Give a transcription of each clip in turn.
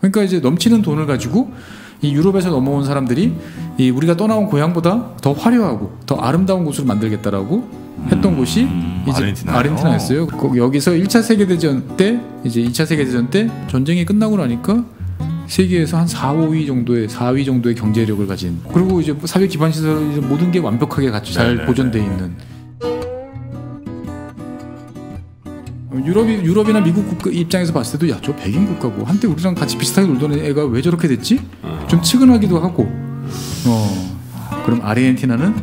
그러니까 이제 넘치는 돈을 가지고 이 유럽에서 넘어온 사람들이 이 우리가 떠나온 고향보다 더 화려하고 더 아름다운 곳으로 만들겠다라고 했던 곳이 이제 아르헨티나요? 아르헨티나였어요. 거- 여기서 1차 세계 대전 때 이제 2차 세계 대전 때 전쟁이 끝나고 나니까 세계에서 한 4, 5위 정도의 4위 정도의 경제력을 가진 그리고 이제 뭐 사회 기반 시설 모든 게 완벽하게 갖춰 잘 네네네. 보존돼 있는 유럽이 유럽이나 미국 국가 입장에서 봤을 때도 야 저 백인 국가고 한때 우리랑 같이 비슷하게 놀던 애가 왜 저렇게 됐지? 좀 측은하기도 하고 어 그럼 아르헨티나는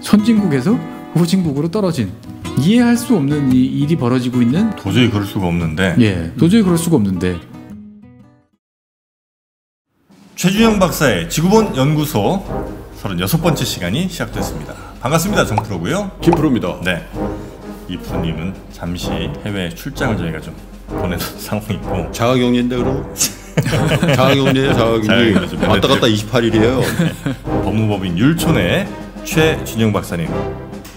선진국에서 후진국으로 떨어진 이해할 수 없는 이 일이 벌어지고 있는 도저히 그럴 수가 없는데 예 도저히 그럴 수가 없는데 최준영 박사의 지구본 연구소 36번째 시간이 시작됐습니다. 반갑습니다. 정프로고요. 김프로입니다. 네. 이 프로님은 잠시 해외 출장을 저희가 좀 보내는 상황이고 자가격리인데 그럼? 자가격리에요 자가격리. 자가격리죠. 왔다 갔다 28일이에요. 법무법인 율촌의 최준영 박사님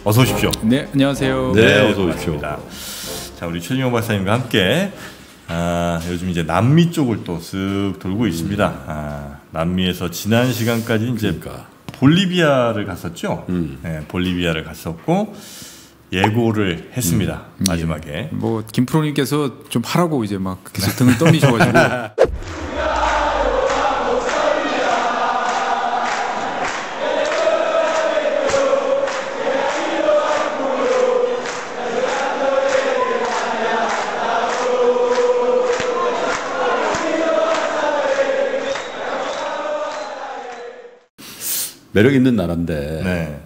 어서 오십시오. 네 안녕하세요 네. 어서 오십시오. 반갑습니다. 자 우리 최준영 박사님과 함께 아, 요즘 이제 남미 쪽을 또 쓱 돌고 있습니다. 아, 남미에서 지난 시간까지 이제 그러니까. 볼리비아를 갔었죠. 음. 네, 볼리비아를 갔었고 예고를 했습니다. 음. 마지막에 뭐 김프로님께서 좀 하라고 이제 막 계속 등을 떠미셔가지고 매력 있는 나라인데 네.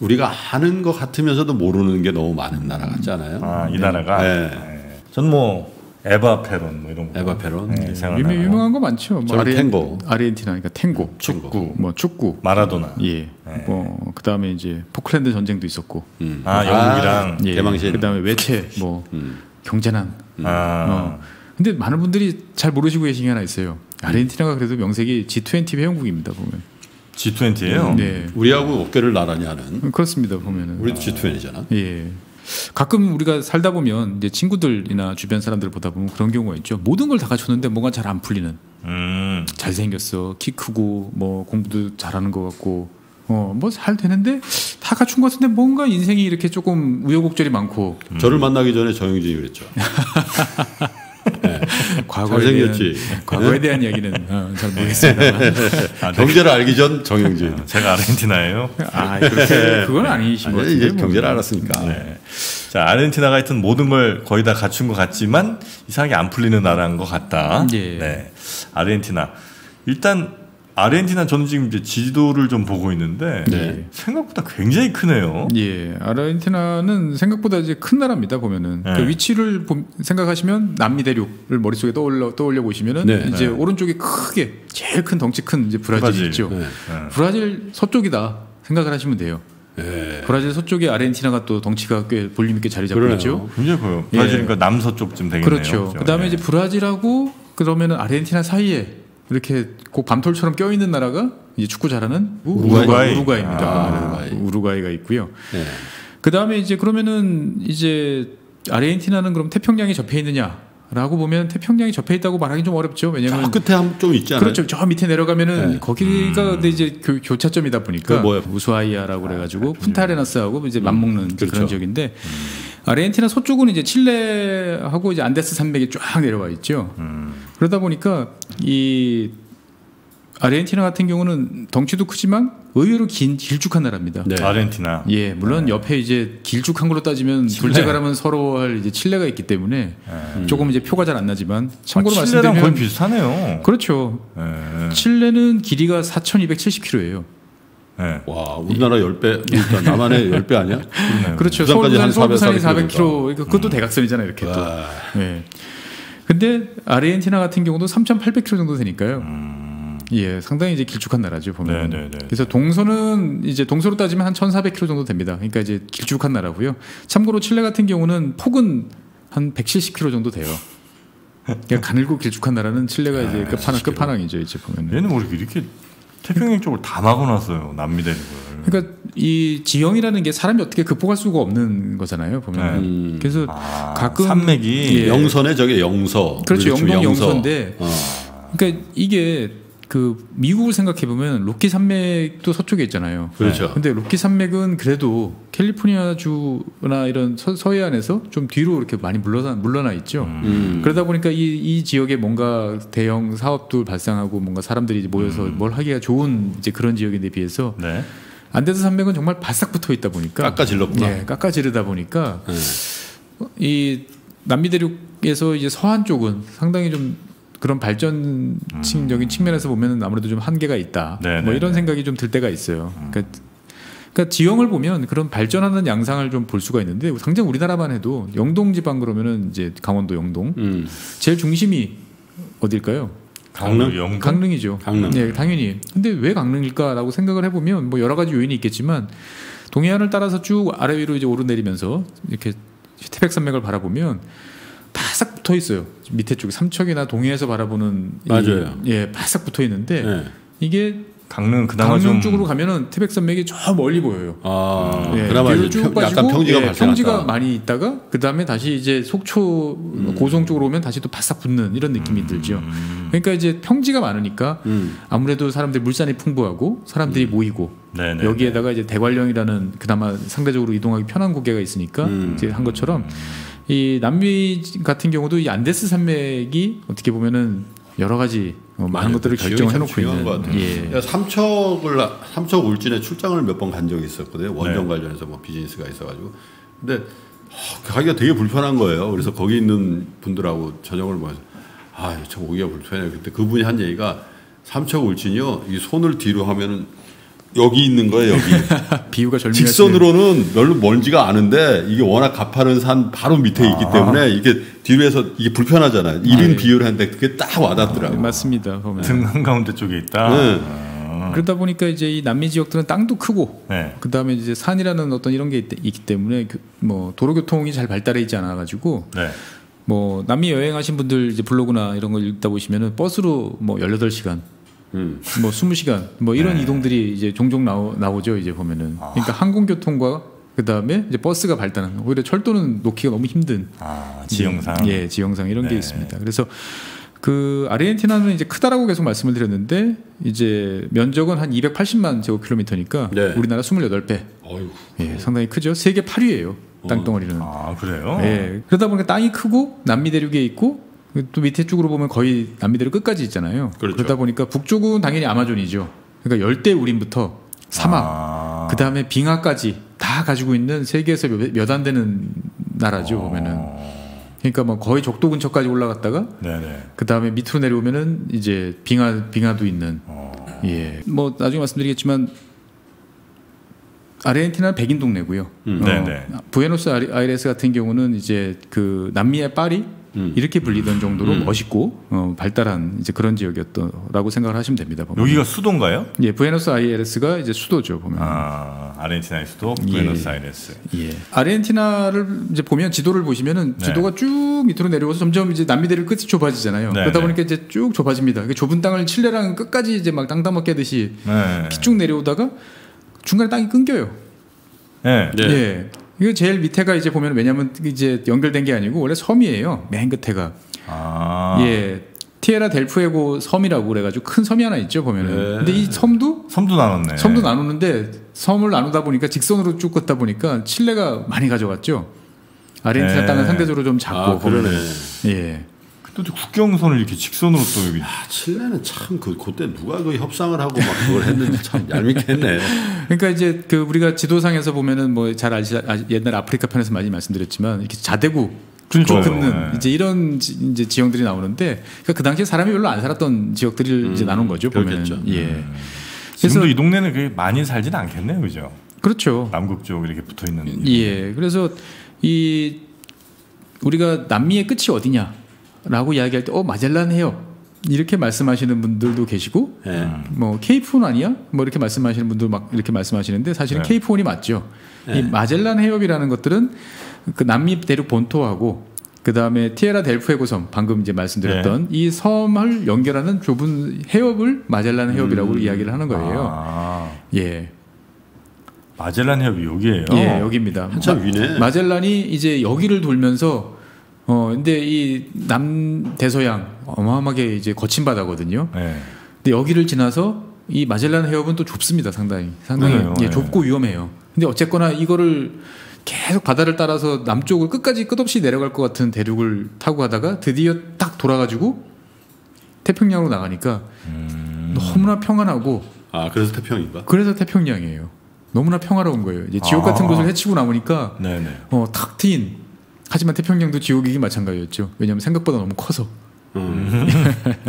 우리가 아는 것 같으면서도 모르는 게 너무 많은 나라 같지 않아요? 아, 이 나라가 네. 네. 전뭐 에바 페론 뭐 이런 거 에바 페론? 네, 네. 유명, 유명한 거 많죠 뭐 저는 탱고. 아르헨티나 그러니까 탱고 축구 뭐 축구 마라도나 예. 뭐 그다음에 이제 포클랜드 전쟁도 있었고. 음. 아, 영국이랑 예. 대망신. 그다음에 외채 뭐 음. 경제난. 아, 어. 근데 많은 분들이 잘 모르시고 계신 게 하나 있어요. 아르헨티나가 그래도 명색이 G20 회원국입니다 보면. G20예요. 네. 우리하고 어깨를 나란히 하는 그렇습니다 보면은. 우리도 G20이잖아. 예. 가끔 우리가 살다 보면 이제 친구들이나 주변 사람들 보다 보면 그런 경우가 있죠. 모든 걸 다 갖췄는데 뭔가 잘 안 풀리는. 음. 잘 생겼어, 키 크고 뭐 공부도 잘하는 것 같고. 어, 뭐 잘 되는데 다 갖춘 것 같은데 뭔가 인생이 이렇게 조금 우여곡절이 많고 저를 만나기 전에 정영진이 그랬죠. 과거에 잘생겼지. 대한 과거에 대한 이야기는 어, 잘 모르겠습니다. 아, 네. 경제를 알기 전 정영진. 제가 아르헨티나예요. 아 그렇게 그건 아니신 것 아니, 같은데 이제 뭐. 경제를 알았으니까. 네. 자, 아르헨티나가 하여튼 모든 걸 거의 다 갖춘 것 같지만 이상하게 안 풀리는 나라인 것 같다. 예. 네. 아르헨티나. 일단 아르헨티나 저는 지금 이제 지도를 좀 보고 있는데 네. 생각보다 굉장히 크네요. 예, 아르헨티나는 생각보다 이제 큰 나라입니다. 보면은 네. 그 위치를 봄- 생각하시면 남미 대륙을 머릿속에 떠올려 떠올려 보시면은 네. 이제 네. 오른쪽에 크게 제일 큰 덩치 큰 이제 브라질이 브라질. 있죠. 네. 네. 브라질 서쪽이다 생각을 하시면 돼요. 예. 브라질 서쪽에 아르헨티나가 또 덩치가 꽤 볼륨 있게 자리 잡고. 있죠. 굉장히 커요. 예. 브라질이니까 남서쪽쯤 되겠네요. 그렇죠. 그죠? 그다음에 예. 이제 브라질하고 그러면은 아르헨티나 사이에 이렇게 꼭 밤톨처럼 껴 있는 나라가 이제 축구 잘하는 우루과이. 우루과이. 우루과이입니다. 아, 우루과이. 우루과이가 있고요. 예. 그 다음에 이제 그러면은 이제 아르헨티나는 그럼 태평양에 접해 있느냐 라고 보면 태평양에 접해 있다고 말하기 좀 어렵죠. 저 왜냐하면 끝에 한 좀 있지 않아요? 그렇죠. 저 밑에 내려가면은 네. 거기가 근데 이제 교, 교차점이다 보니까 그 뭐야? 우수아이아라고 그래 가지고 푼타레나스하고 이제 맞먹는 이제 그렇죠. 그런 지역인데 아르헨티나 서쪽은 이제 칠레하고 이제 안데스 산맥이 쫙 내려와 있죠. 음. 그러다 보니까 이 아르헨티나 같은 경우는 덩치도 크지만 의외로 긴 길쭉한 나라입니다. 네. 아르헨티나. 예, 물론 옆에 이제 길쭉한 걸로 따지면 칠레. 둘째가라면 서로할 이제 칠레가 있기 때문에 예. 조금 이제 표가 잘 안 나지만 참고로 아, 칠레랑 말씀드리면 거의 비슷하네요. 그렇죠. 예. 칠레는 길이가 4,270km예요. 예. 와, 우리나라 10배, 그러니까 남한의 10배 아니야? 그렇죠. 서울 한 부산 서울 부산이 400 400km. 그러니까 그것도 대각선이잖아요. 이렇게 또. 와, 예. 근데 아르헨티나 같은 경우도 3,800km 정도 되니까요. 음. 예, 상당히 이제 길쭉한 나라죠 보면. 네, 네, 네. 그래서 동서는 이제 동서로 따지면 한 1,400km 정도 됩니다. 그러니까 이제 길쭉한 나라고요. 참고로 칠레 같은 경우는 폭은 한 170km 정도 돼요. 그러니까 가늘고 길쭉한 나라는 칠레가 이제 끝판왕 끝판왕이죠 이제 보면. 얘는 뭐 이렇게, 이렇게 태평양 쪽을 다 막아놨어요. 남미 대륙을. 그러니까 이 지형이라는 게 사람이 어떻게 극복할 수가 없는 거잖아요. 보면. 음. 그래서 아, 가끔 산맥이 예. 영선에 저게 영서. 그렇죠. 영동 영서. 영서인데 어. 그러니까 이게 그 미국을 생각해 보면 로키 산맥도 서쪽에 있잖아요. 그렇죠. 근데 로키 산맥은 그래도 캘리포니아 주나 이런 서, 서해안에서 좀 뒤로 이렇게 많이 물러나 물러나 있죠. 음. 그러다 보니까 이, 이 지역에 뭔가 대형 사업도 발생하고 뭔가 사람들이 모여서 음. 뭘 하기가 좋은 이제 그런 지역인데 비해서 네. 안데스 산맥은 정말 바싹 붙어 있다 보니까 깎아질렀구나. 예, 깎아지르다 보니까 네. 이 남미 대륙에서 이제 서한 쪽은 상당히 좀 그런 발전적인 측면에서 보면은 아무래도 좀 한계가 있다. 음. 네, 뭐 네, 이런 네. 생각이 좀 들 때가 있어요. 그러니까, 그러니까 지형을 보면 그런 발전하는 양상을 좀 볼 수가 있는데 당장 우리나라만 해도 영동 지방 그러면은 이제 강원도 영동 음. 제일 중심이 어딜까요? 강릉? 강릉 영동. 강릉이죠. 강릉. 네, 당연히. 근데 왜 강릉일까라고 생각을 해보면 뭐 여러 가지 요인이 있겠지만 동해안을 따라서 쭉 아래 위로 이제 오르내리면서 이렇게 태백산맥을 바라보면 바싹 붙어 있어요. 밑에 쪽에 삼척이나 동해에서 바라보는 이- 맞아요. 예, 바싹 붙어 있는데 네. 이게 강릉 그나마 강릉 좀 쪽으로 가면은 태백 산맥이 저 멀리 보여요. 아, 예, 그나마 쭉 평, 약간 평지가 예, 발생한다. 평지가 많이 있다가 그 다음에 다시 이제 속초 음. 고성 쪽으로 오면 다시 또 바싹 붙는 이런 느낌이 들죠. 그러니까 이제 평지가 많으니까 음. 아무래도 사람들이 물산이 풍부하고 사람들이 모이고 네네. 여기에다가 이제 대관령이라는 그나마 상대적으로 이동하기 편한 고개가 있으니까 음. 이제 한 것처럼 이 남미 같은 경우도 이 안데스 산맥이 어떻게 보면은 여러 가지 어, 많은 것들을 지형이 결정해 참 놓고 있는 것 같아요. 예. 삼척을 삼척 울진에 출장을 몇 번 간 적이 있었거든요. 원전 네. 관련해서 뭐 비즈니스가 있어가지고. 근데 어, 가기가 되게 불편한 거예요. 그래서 거기 있는 분들하고 저녁을 먹어서 아, 저 오기가 불편해요. 그때 그분이 한 얘기가 삼척 울진이요. 이 손을 뒤로 하면은 여기 있는 거예요. 여기. 비유가 절묘하시네요. 직선으로는 별로 멀지가 않은데 이게 워낙 가파른 산 바로 밑에 있기 때문에 이게 뒤로 해서 이게 불편하잖아요. 이른 네. 비유를 했는데 그게 딱 와닿더라고요. 맞습니다. 보면. 등 한가운데 쪽에 있다. 네. 아, 그러다 보니까 이제 이 남미 지역들은 땅도 크고 네. 그 다음에 이제 산이라는 어떤 이런 게 있, 기 때문에 그- 뭐 도로 교통이 잘 발달해 있지 않아 가지고 네. 뭐 남미 여행하신 분들 이제 블로그나 이런 걸 읽다 보시면은 버스로 뭐 18시간 음. 뭐 20시간 뭐 이런 네. 이동들이 이제 종종 나오, 나오죠 이제 보면은 그러니까 항공교통과 그 다음에 이제 버스가 발달하는 오히려 철도는 놓기가 너무 힘든 아, 지형상. 예 지형상 이런 게 네. 있습니다 그래서 그 아르헨티나는 이제 크다라고 계속 말씀을 드렸는데 이제 면적은 한 280만 제곱킬로미터니까 네. 우리나라 28배 어휴. 예 상당히 크죠 세계 8위예요 땅덩어리는 아, 그래요? 예 그러다 보니까 땅이 크고 남미 대륙에 있고 또 밑에 쪽으로 보면 거의 남미 대륙 끝까지 있잖아요 그렇죠. 러다 보니까 북쪽은 당연히 아마존이죠 그러니까 열대 우림부터 사막 아. 그 다음에 빙하까지 다 가지고 있는 세계에서 몇 안 되는 나라죠 보면은 그러니까 뭐 거의 적도 근처까지 올라갔다가. 그 다음에 밑으로 내려오면은 이제 빙하 빙하도 있는 어. 예뭐 나중에 말씀드리겠지만 아르헨티나는 백인 동네고요. 음. 어, 네네. 부에노스 아이레스 같은 경우는 이제 그 남미의 파리 음. 이렇게 불리던 정도로 음. 멋있고 어, 발달한 이제 그런 지역이었다라고 생각을 하시면 됩니다. 보면. 여기가 수도인가요? 예 부에노스 아이레스가 이제 수도죠 보면. 아, 아르헨티나의 수도 예. 부에노스아이레스. 예. 아르헨티나를 이제 보면 지도를 보시면은 네. 지도가 쭉 밑으로 내려와서 점점 이제 남미 대륙 끝이 좁아지잖아요. 네, 그러다 네. 보니까 이제 쭉 좁아집니다. 그 좁은 땅을 칠레랑 끝까지 이제 막 땅 담아 깨듯이 네. 피쭉 내려오다가 중간에 땅이 끊겨요. 네. 네. 예. 이거 제일 밑에가 이제 보면 왜냐면 이제 연결된 게 아니고 원래 섬이에요. 맨 끝에가. 아. 예. 티에라 델푸에고 섬이라고 그래가지고 큰 섬이 하나 있죠 보면은. 네. 근데 이 섬도 섬도 나눴네. 섬도 나누는데 섬을 나누다 보니까 직선으로 쭉 걷다 보니까 칠레가 많이 가져갔죠. 아르헨티나 네. 땅은 상대적으로 좀 작고 아, 그러네. 보 또 국경선을 이렇게 직선으로 또 여기. 아, 칠레는 참 그 그때 누가 그 협상을 하고 막 그걸 했는지 참 얄밉겠네. 그러니까 이제 그 우리가 지도상에서 보면은 뭐잘 알지 아, 옛날 아프리카 편에서 많이 말씀드렸지만 이렇게 자대구 그렇죠. 긋는 네. 이제 이런 지, 이제 지형들이 나오는데 그러니까 그 당시에 사람이 별로 안 살았던 지역들을 이제 음, 나눈 거죠 보면은 그렇겠죠. 예 지금도 그래서- 이 동네는 그게 많이 살진 않겠네요, 그죠? 그렇죠 남극 쪽 이렇게 붙어 있는. 예 그래서 이 우리가 남미의 끝이 어디냐 라고 이야기할 때 어 마젤란 해요 이렇게 말씀하시는 분들도 계시고 예. 뭐 케이프온 아니야? 뭐 이렇게 말씀하시는 분들 막 이렇게 말씀하시는데 사실은 네. 케이프온이 맞죠. 네. 이 마젤란 해협이라는 것들은 그 남미 대륙 본토하고 그 다음에 티에라 델푸에고 섬 방금 이제 말씀드렸던 이 섬을 연결하는 좁은 해협을 마젤란 해협이라고 음. 이야기를 하는 거예요. 아. 예. 마젤란 해협이 여기예요. 예, 여기입니다. 한참 위네. 마젤란이 이제 여기를 돌면서 어 근데 이 남대서양 어마어마하게 이제 거친 바다거든요. 네. 근데 여기를 지나서 이 마젤란 해협은 또 좁습니다. 상당히 상당히 예, 네. 좁고 위험해요. 근데 어쨌거나 이거를 계속 바다를 따라서 남쪽을 끝까지 끝없이 내려갈 것 같은 대륙을 타고 가다가 드디어 딱 돌아가지고 태평양으로 나가니까 음. 너무나 평안하고 아 그래서 태평인가? 그래서 태평양이에요. 너무나 평화로운 거예요. 이제 지옥 같은 아. 곳을 헤치고 나오니까 네네. 어, 탁 트인. 하지만 태평양도 지옥이긴 마찬가지였죠. 왜냐하면 생각보다 너무 커서. 음.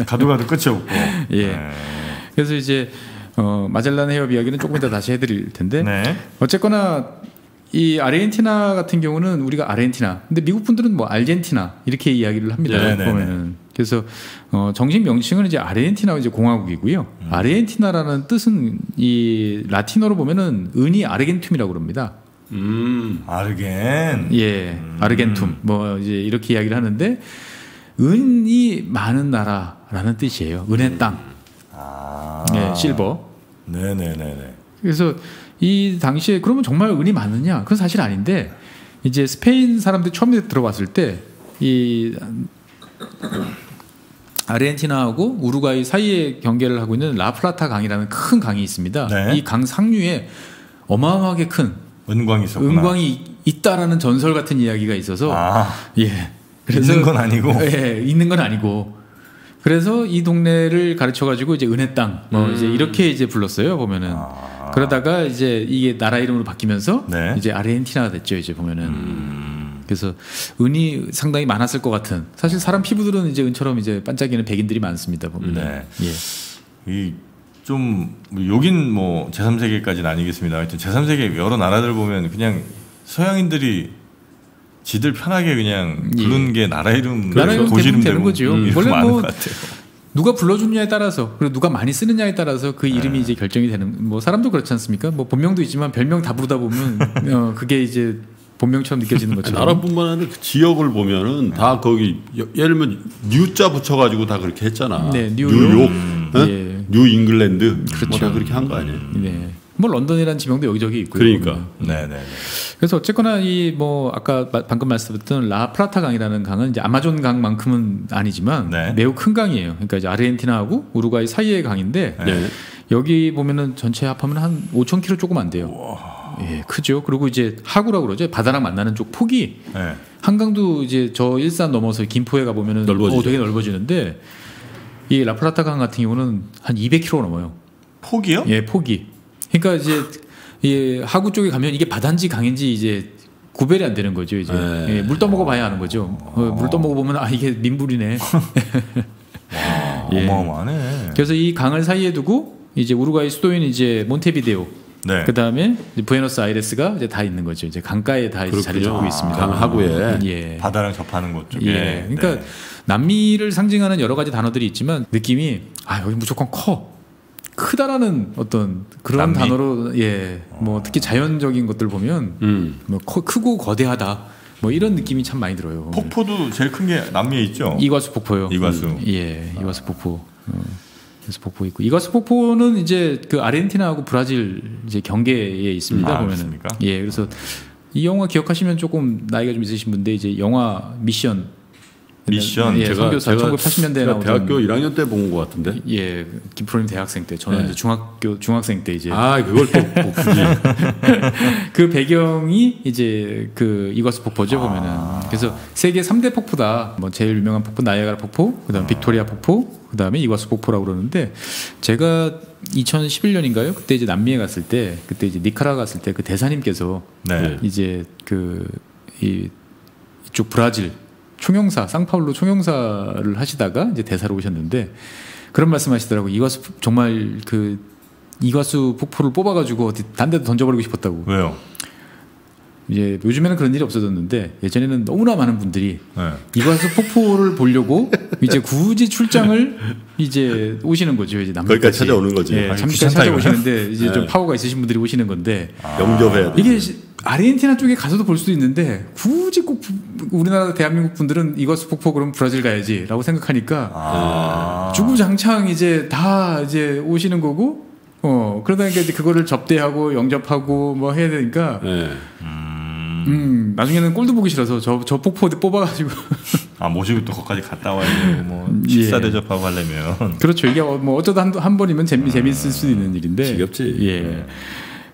가도 가도 끝이 없고. 예. 네. 그래서 이제 어, 마젤란 해협 이야기는 조금 이따 다시 해드릴 텐데 네. 어쨌거나 이 아르헨티나 같은 경우는 우리가 아르헨티나 근데 미국 분들은 뭐 아르헨티나 이렇게 이야기를 합니다 네, 네, 보면은 그래서 어, 정식 명칭은 이제 아르헨티나 이제 공화국이고요 음. 아르헨티나라는 뜻은 이 라틴어로 보면은 은이 아르겐툼이라고 그럽니다 음. 아르겐. 예 아르겐툼 뭐 이제 이렇게 이야기를 하는데 은이 많은 나라라는 뜻이에요 은의 땅 아. 예, 실버 네 네 네 네. 그래서 이 당시에 그러면 정말 은이 많느냐? 그건 사실 아닌데 이제 스페인 사람들이 처음에 들어왔을 때 이 아르헨티나하고 우루과이 사이에 경계를 하고 있는 라플라타 강이라는 큰 강이 있습니다. 네. 이강 상류에 어마어마하게 큰 은광이 있었구나. 은광이 있다라는 전설 같은 이야기가 있어서 아. 예. 있는 건 아니고. 예, 있는 건 아니고. 그래서 이 동네를 가르쳐 가지고 이제 은혜 땅, 뭐 음. 이제 이렇게 이제 불렀어요 보면은. 아. 그러다가 이제 이게 나라 이름으로 바뀌면서 네. 이제 아르헨티나가 됐죠 이제 보면은. 음. 그래서 은이 상당히 많았을 것 같은. 사실 사람 피부들은 이제 은처럼 이제 반짝이는 백인들이 많습니다 보면. 네. 예. 이 좀 여긴 뭐 제3세계까지는 아니겠습니다. 하여튼 제3세계 여러 나라들 보면 그냥 서양인들이 지들 편하게 그냥 예. 부르는 게 나라 이름, 나라 이름 도시 이름 되는 거죠. 이렇게 원래 뭐것 같아요. 누가 불러주느냐에 따라서 그리고 누가 많이 쓰느냐에 따라서 그 네. 이름이 이제 결정이 되는 뭐 사람도 그렇지 않습니까? 뭐 본명도 있지만 별명 다 부르다 보면 어, 그게 이제 본명처럼 느껴지는 것처럼. 나라뿐만 아니라 그 지역을 보면은 다 거기 여- 예를 들면 뉴자 붙여가지고 다 그렇게 했잖아. 네, 뉴욕. 뉴욕, 어? 예. 뉴 잉글랜드, 그렇죠. 뭐 다 그렇게 한 거 아니에요? 네. 뭐 런던이라는 지명도 여기저기 있고요. 그러니까. 보면. 네네. 그래서 어쨌거나 이 뭐 아까 마- 방금 말씀드렸던 라플라타 강이라는 강은 이제 아마존 강만큼은 아니지만 네. 매우 큰 강이에요. 그러니까 이제 아르헨티나하고 우루과이 사이의 강인데 네. 여기 보면은 전체 합하면 한 5천 킬로 조금 안 돼요. 예, 크죠. 그리고 이제 하구라고 그러죠. 바다랑 만나는 쪽 폭이 네. 한강도 이제 저 일산 넘어서 김포에 가 보면은 넓어지죠. 어, 되게 넓어지는데 이 라플라타 강 같은 경우는 한 200km 넘어요. 폭이요? 예, 폭이. 그러니까 이제 이 하구 쪽에 가면 이게 바다인지 강인지 이제 구별이 안 되는 거죠. 이제 네. 예, 물 떠먹어 봐야 아는 거죠. 어, 물 떠먹어 보면 아 이게 민물이네. 와, 예. 어마어마하네. 그래서 이 강을 사이에 두고 이제 우루과이 수도인 이제 몬테비데오 네. 그 다음에 부에노스 아이레스가 이제 다 있는 거죠. 이제 강가에 다 이제 자리 잡고 있습니다. 강 하구에. 예. 바다랑 접하는 곳 쪽에. 예. 그러니까 네. 남미를 상징하는 여러 가지 단어들이 있지만 느낌이 아 여기 무조건 커. 크다라는 어떤 그런 남미? 단어로 예. 뭐 특히 자연적인 것들 보면 음. 뭐 커- 크고 거대하다. 뭐 이런 느낌이 참 많이 들어요. 폭포도 제일 큰 게 남미에 있죠. 이과수 폭포요. 이과수. 음, 예, 이과수 폭포. 어, 폭포 있고 이과수 폭포는 이제 그 아르헨티나하고 브라질 이제 경계에 있습니다. 아, 보면은. 그렇습니까? 예, 그래서 이 영화 기억하시면 조금 나이가 좀 있으신 분들 이제 영화 미션. 미션. 예, 선교사 1980년대에 제가 나오던 대학교 1학년 때 본 것 같은데. 예, 김프로님 대학생 때 저는 네. 이제 중학교 중학생 때 이제 아 그걸 또 꼭 굳이. 그 배경이 이제 그 이과수 폭포죠 보면은 그래서 세계 3대 폭포다 뭐 제일 유명한 폭포 나이아가라 폭포 그다음 빅토리아 폭포 그다음에 이과수 폭포라고 그러는데 제가 2011년인가요 그때 이제 남미에 갔을 때 그때 이제 니카라 갔을 때 그 대사님께서 네. 이제 그 이 이쪽 브라질 총영사 쌍파울로 총영사를 하시다가 이제 대사로 오셨는데 그런 말씀하시더라고 이과수 폭- 정말 그 이과수 폭포를 뽑아가지고 어디 딴 데도 던져버리고 싶었다고 왜요? 이제 요즘에는 그런 일이 없어졌는데 예전에는 너무나 많은 분들이 네. 이과수 폭포를 보려고 이제 굳이 출장을 이제 오시는 거죠 이제 남미까지 거기까지 찾아오는 거지. 예, 귀찮다, 찾아오시는데 이제 좀 네. 파워가 있으신 분들이 오시는 건데 영접해야 돼. 이게 시- 아르헨티나 쪽에 가서도 볼 수도 있는데 굳이 꼭 부- 우리나라 대한민국 분들은 이과수 폭포 그럼 브라질 가야지라고 생각하니까 아. 주구장창 이제 다 이제 오시는 거고 어 그러다 보니까 이제 그거를 접대하고 영접하고 뭐 해야 되니까 네. 음 나중에는 꼴도 보기 싫어서 저 저 폭포 뽑아가지고 아 모시고 또 거기까지 갔다 와야 되고 뭐 예. 식사 대접하고 하려면 그렇죠 이게 어, 뭐 어쩌다 한, 한 번이면 재미 재밌을 수도 있는 일인데 지겹지. 예.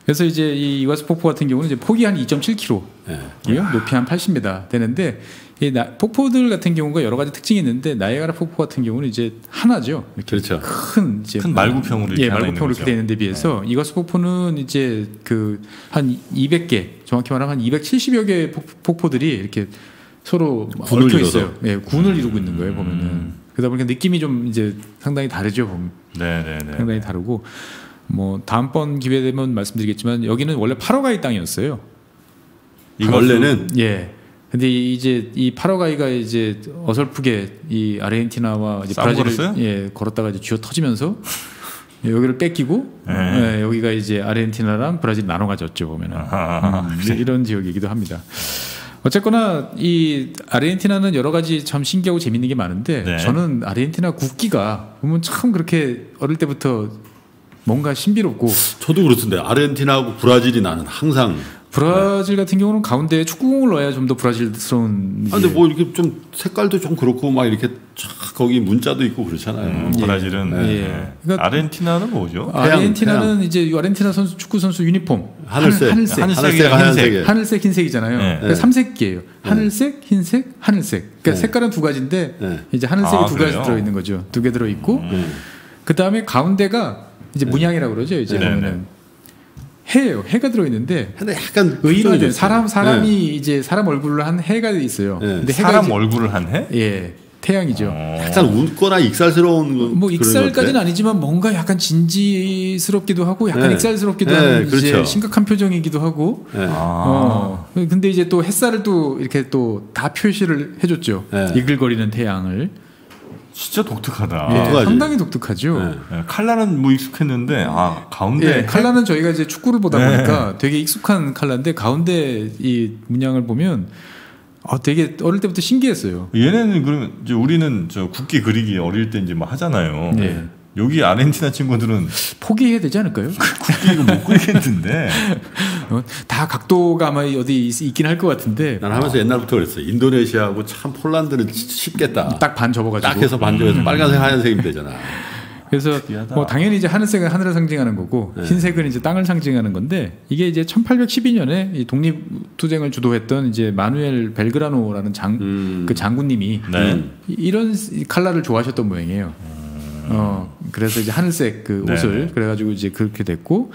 그래서 이제 이 이과수 폭포 같은 경우는 이제 폭이 한 2.7km 네. 이요 높이 한 80m 되는데 이 나, 폭포들 같은 경우가 여러 가지 특징이 있는데 나이아가라 폭포 같은 경우는 이제 하나죠. 이렇게 그렇죠. 큰 이제 큰 말구평으로 이렇게 예, 말구평으로 이렇게. 되어 있는데 비해서 이과수 폭포는 이제 그 한 200개 정확히 말하면 한 270여 개의 폭- 폭포 들이 이렇게 서로 군을 얽혀. 있어요. 예, 군을 이루고 있는 거예요 보면은. 그러다 보니까 느낌이 좀 이제 상당히 다르죠. 보면. 네 네 네. 상당히 다르고 뭐 다음번 기회 되면 말씀드리겠지만 여기는 원래 파라과이 땅이었어요. 원래는 예. 근데 이제 이 파라과이가 이제 어설프게 이 아르헨티나와 이제 브라질을 걸었어요? 예, 걸었다가 이제 쥐어 터지면서 여기를 뺏기고 네. 예, 여기가 이제 아르헨티나랑 브라질 나눠 가졌죠 보면은 아하. 음, 이런 지역이기도 합니다. 어쨌거나 이 아르헨티나는 여러 가지 참 신기하고 재밌는 게 많은데 네. 저는 아르헨티나 국기가 보면 참 그렇게 어릴 때부터 뭔가 신비롭고 저도 그렇던데 아르헨티나하고 브라질이 나는 항상 브라질 같은 경우는 가운데에 축구공을 넣어야 좀 더 브라질스러운 아, 근데 뭐 이렇게 좀 색깔도 좀 그렇고 막 이렇게 촥 거기 문자도 있고 그렇잖아요. 음, 브라질은 예. 네. 그러니까- 아르헨티나는 뭐죠? 아르헨티나는 이제 이 아르헨티나 선수 축구 선수 유니폼 하늘색, 하늘색 하늘색, 하늘색, 하늘색. 흰색이잖아요. 네. 그러니까 삼색이에요. 하늘색, 흰색, 하늘색. 그러니까 네. 색깔은 두 가지인데 네. 이제 하늘색이 아, 두 가지? 들어 있는 거죠. 두 개 들어 있고 음. 그 다음에 가운데가 이제 문양이라고 그러죠. 이제 네, 보면은 해예요. 해가 들어 있는데 근데 약간 의인화된 표정이 사람. 사람이 이제 사람 얼굴로 한 해가 있어요. 네. 근데 해가 사람 이제- 얼굴을 한 해? 예 태양이죠. 어. 네. 약간 웃거나 익살스러운 거- 뭐 익살까지는. 아니지만 뭔가 약간 진지스럽기도 하고 약간 네. 익살스럽기도 네, 하는 이제 그렇죠. 심각한 표정이기도 하고 네. 아. 어 근데 이제 또 햇살을 또 이렇게 또 다 표시를 해줬죠 네. 이글거리는 태양을 진짜 독특하다. 예, 독특하지. 상당히 독특하죠. 네. 예, 칼라는 뭐 익숙했는데 아 가운데 예, 칼라는 저희가 이제 축구를 보다 네. 보니까 되게 익숙한 칼라인데 가운데 이 문양을 보면 아 되게 어릴 때부터 신기했어요. 얘네는 그러면 이제 우리는 저 국기 그리기 어릴 때 이제 뭐 하잖아요. 네. 여기 아르헨티나 친구들은 포기해야 되지 않을까요? 국기 이거 못 그리겠는데. 어, 다 각도가 아마 어디 있, 있긴 할 것 같은데 난 하면서 옛날부터 그랬어. 인도네시아하고 참 폴란드는 진- 쉽겠다. 딱 반 접어가지고 딱 해서 반점에서 빨간색 하얀색이면 되잖아. 그래서. 뭐 당연히 이제 하늘색은 하늘을 상징하는 거고 네. 흰색은 이제 땅을 상징하는 건데 이게 이제 1812년에 이 독립 투쟁을 주도했던 이제 마누엘 벨그라노라는 장그 음. 장군님이 네. 이- 이런 이 칼라를 좋아하셨던 모양이에요. 어 그래서 이제 하늘색 그 네. 옷을 그래가지고 이제 그렇게 됐고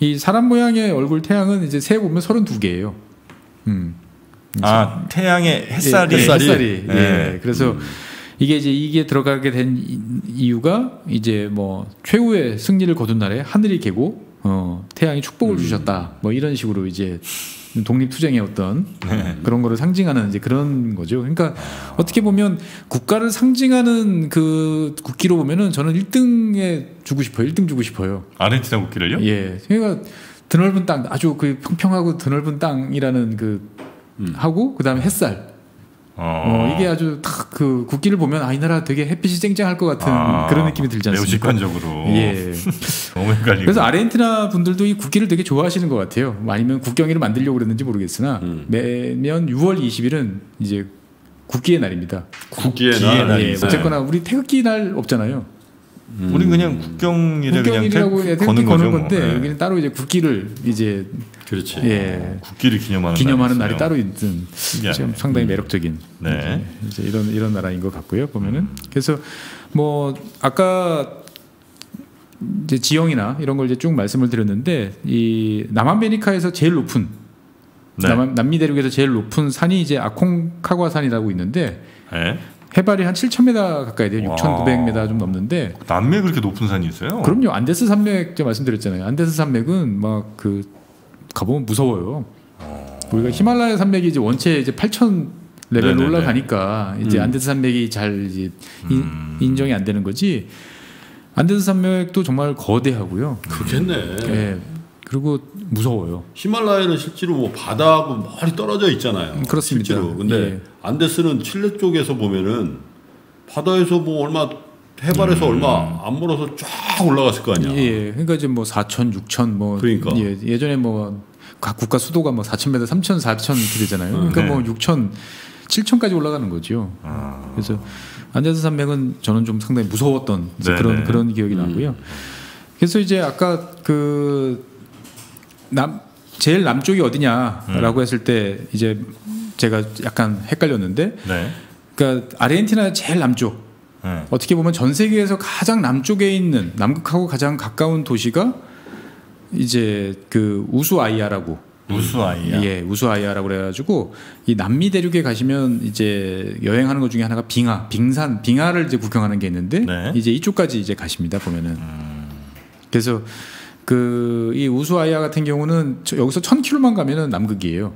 이 사람 모양의 얼굴 태양은 이제 세 보면 32개예요. 음. 아 태양의 햇살이 예, 햇살이? 햇살이. 네. 예. 그래서 이게 이제 이게 들어가게 된 이- 이유가 이제 뭐 최후의 승리를 거둔 날에 하늘이 개고 어, 태양이 축복을 주셨다. 뭐 이런 식으로 이제 독립 투쟁의 어떤 그런 거를 상징하는 이제 그런 거죠. 그러니까 어떻게 보면 국가를 상징하는 그 국기로 보면은 저는 1등에 주고 싶어요. 1등 주고 싶어요. 아르헨티나 국기를요? 예. 그러니까 드넓은 땅, 아주 그 평평하고 드넓은 땅이라는 그 하고 그다음에 햇살. 어, 이게 아주 딱 그 국기를 보면 아 이 나라 되게 햇빛이 쨍쨍할 것 같은 아, 그런 느낌이 들지 매우 않습니까? 직관적으로. 예. 너무 헷갈리고. 그래서 아르헨티나 분들도 이 국기를 되게 좋아하시는 것 같아요. 뭐 아니면 국경일을 만들려고 그랬는지 모르겠으나 음. 매년 6월 20일은 이제 국기의 날입니다. 국기의 국기의 날. 날이 예. 어쨌거나 우리 태극기 날 없잖아요. 우린 그냥 국경일에 그냥 태극기 거는 거는 거죠. 건데 뭐. 예. 여기는 따로 이제 국기를 이제 그렇지. 예, 국기를 기념하는 기념하는 날이 있어요. 따로 있든 신기하네. 지금 상당히 매력적인 네. 이제 이런 이런 나라인 것 같고요 보면은 그래서 뭐 아까 이제 지형이나 이런 걸 이제 쭉 말씀을 드렸는데 이 남아메리카에서 제일 높은 네. 남, 남미 대륙에서 제일 높은 산이 이제 아콩카과 산이라고 있는데 네. 해발이 한 7,000m 가까이 돼요. 와. 6,900m 좀 넘는데 남미에 그렇게 높은 산이 있어요? 그럼요 안데스 산맥 제가 말씀드렸잖아요. 안데스 산맥은 막 그 가보면 무서워요. 우리가 히말라야 산맥이 이제 원체 이제 8,000 레벨로 네네네. 올라가니까 이제 음. 안데스 산맥이 잘 이제 인- 음. 인 정이 안 되는 거지. 안데스 산맥도 정말 거대하고요. 그렇겠네. 예. 그리고 무서워요. 히말라야는 실제로 뭐 바다하고 멀리 떨어져 있잖아요. 음, 그렇습니다. 실제로. 근데 예. 안데스는 칠레 쪽에서 보면은 바다에서 뭐 얼마 해발에서 얼마 안 멀어서 쫙 올라갔을 거 아니야. 예, 그러니까 이제 뭐 4천, 6천 뭐 그러니까. 예, 예전에 뭐 각 국가 수도가 뭐 4,000m, 3,000, 4,000 이렇게 되잖아요. 그러니까 네. 뭐 6천, 7천까지 올라가는 거죠. 아. 그래서 안전사 산맥은 저는 좀 상당히 무서웠던 네, 그런 네. 그런 기억이 나고요. 그래서 이제 아까 그 남 제일 남쪽이 어디냐라고 했을 때 이제 제가 약간 헷갈렸는데 네. 그러니까 아르헨티나 제일 남쪽 네. 어떻게 보면 전 세계에서 가장 남쪽에 있는 남극하고 가장 가까운 도시가 이제 그 우수아이아라고 우수아이야. 예, 우수아이아라고 그래가지고 이 남미 대륙에 가시면 이제 여행하는 것 중에 하나가 빙하, 빙산, 빙하를 이제 구경하는 게 있는데 네. 이제 이쪽까지 이제 가십니다 보면은. 그래서 그 이 우수아이아 같은 경우는 저- 여기서 1,000km만 가면은 남극이에요.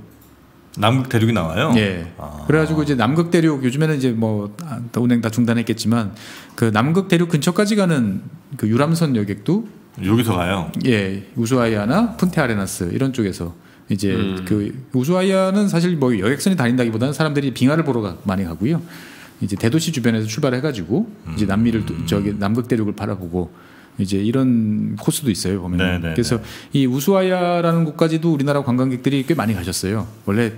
남극 대륙이 나와요. 예. 아. 그래가지고 이제 남극 대륙 요즘에는 이제 뭐 아, 운행 다 중단했겠지만 그 남극 대륙 근처까지 가는 그 유람선 여객도 여기서 가요. 예 우수아이아나 푼테 아레나스 이런 쪽에서 이제 음. 그 우수아이아는 사실 뭐 여객선이 다닌다기보다는 사람들이 빙하를 보러 가, 많이 가고요. 이제 대도시 주변에서 출발해가지고 이제 남미를 또- 저기 남극 대륙을 바라보고 이제 이런 코스도 있어요 보면. 네, 은 네, 그래서 이 우수아이아라는 곳까지도 우리나라 관광객들이 꽤 많이 가셨어요. 원래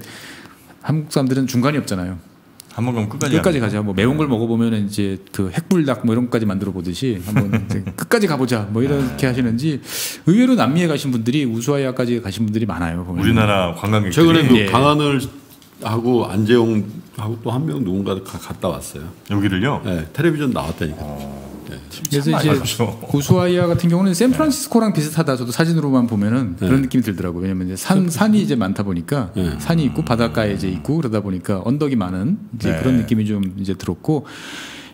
한국 사람들은 중간이 없잖아요. 한번 가면 끝까지. 끝까지 가자. 뭐 매운 걸 먹어보면 이제 그 핵불닭 뭐 이런 것까지 만들어 보듯이 한번 이제 끝까지 가보자. 뭐 이렇게 하시는지 의외로 남미에 가신 분들이 우수아이아까지 가신 분들이 많아요. 보면. 우리나라 관광객들이 최근에 그 예. 강한을 하고 안재용 하고 또 한 명 누군가 가- 갔다 왔어요. 여기를요. 네, 텔레비전 나왔다니까. 그래서 참 이제 많이 가죠. 우수아이아 같은 경우는 샌프란시스코랑 비슷하다. 저도 사진으로만 보면은 네. 그런 느낌이 들더라고요. 왜냐면 이제 산 산이 이제 많다 보니까 네. 산이 있고 바닷가에 이제 있고 그러다 보니까 언덕이 많은 이제 네. 그런 느낌이 좀 이제 들었고